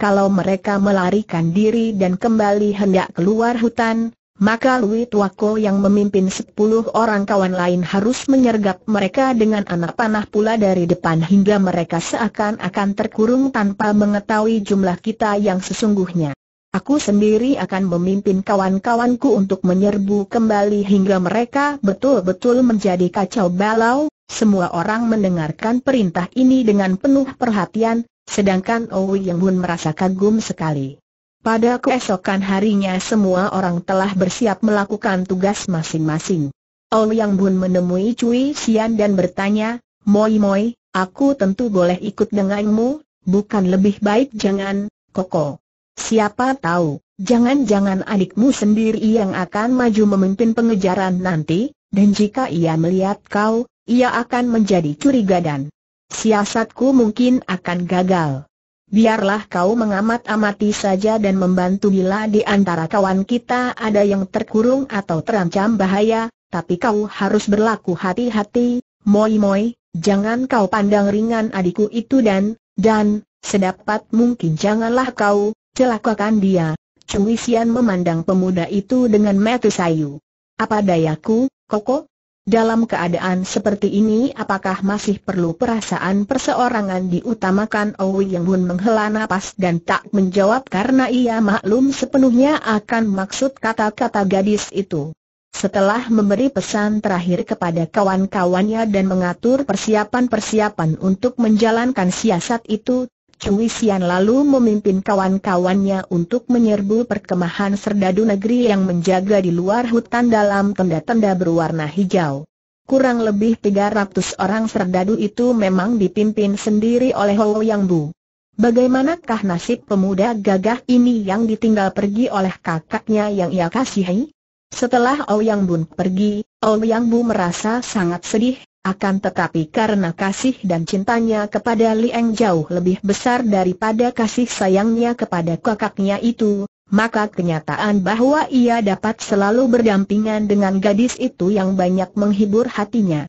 Kalau mereka melarikan diri dan kembali hendak keluar hutan, maka Lui Tuako yang memimpin sepuluh orang kawan lain harus menyergap mereka dengan anak panah pula dari depan hingga mereka seakan-akan terkurung tanpa mengetahui jumlah kita yang sesungguhnya. Aku sendiri akan memimpin kawan-kawanku untuk menyerbu kembali hingga mereka betul-betul menjadi kacau balau. Semua orang mendengarkan perintah ini dengan penuh perhatian, sedangkan Owi Yang Bun merasa kagum sekali. Pada keesokan harinya semua orang telah bersiap melakukan tugas masing-masing. Owi Yang Bun menemui Cui Sian dan bertanya, Moi Moi, aku tentu boleh ikut denganmu, bukan lebih baik jangan, Koko. Siapa tahu, jangan-jangan adikmu sendiri yang akan maju memimpin pengejaran nanti, dan jika ia melihat kau, ia akan menjadi curiga dan siasatku mungkin akan gagal. Biarlah kau mengamat-amati saja dan membantu bila di antara kawan kita ada yang terkurung atau terancam bahaya, tapi kau harus berlaku hati-hati, moi-moi, jangan kau pandang ringan adikku itu dan, dan, sedapat mungkin janganlah kau, celakakan dia. Cui Sian memandang pemuda itu dengan mata sayu. Apa dayaku, Koko? Dalam keadaan seperti ini apakah masih perlu perasaan perseorangan diutamakan Owi Yang Bun menghela napas dan tak menjawab karena ia maklum sepenuhnya akan maksud kata-kata gadis itu. Setelah memberi pesan terakhir kepada kawan-kawannya dan mengatur persiapan-persiapan untuk menjalankan siasat itu, Cui Sian lalu memimpin kawan-kawannya untuk menyerbu perkemahan serdadu negeri yang menjaga di luar hutan dalam tenda-tenda berwarna hijau. Kurang lebih 300 orang serdadu itu memang dipimpin sendiri oleh Ho Yang Bu. Bagaimanakah nasib pemuda gagah ini yang ditinggal pergi oleh kakaknya yang ia kasihi? Setelah Ouyang Bun pergi, Ouyang Bu merasa sangat sedih, akan tetapi karena kasih dan cintanya kepada Liang jauh lebih besar daripada kasih sayangnya kepada kakaknya itu, maka kenyataan bahwa ia dapat selalu berdampingan dengan gadis itu yang banyak menghibur hatinya.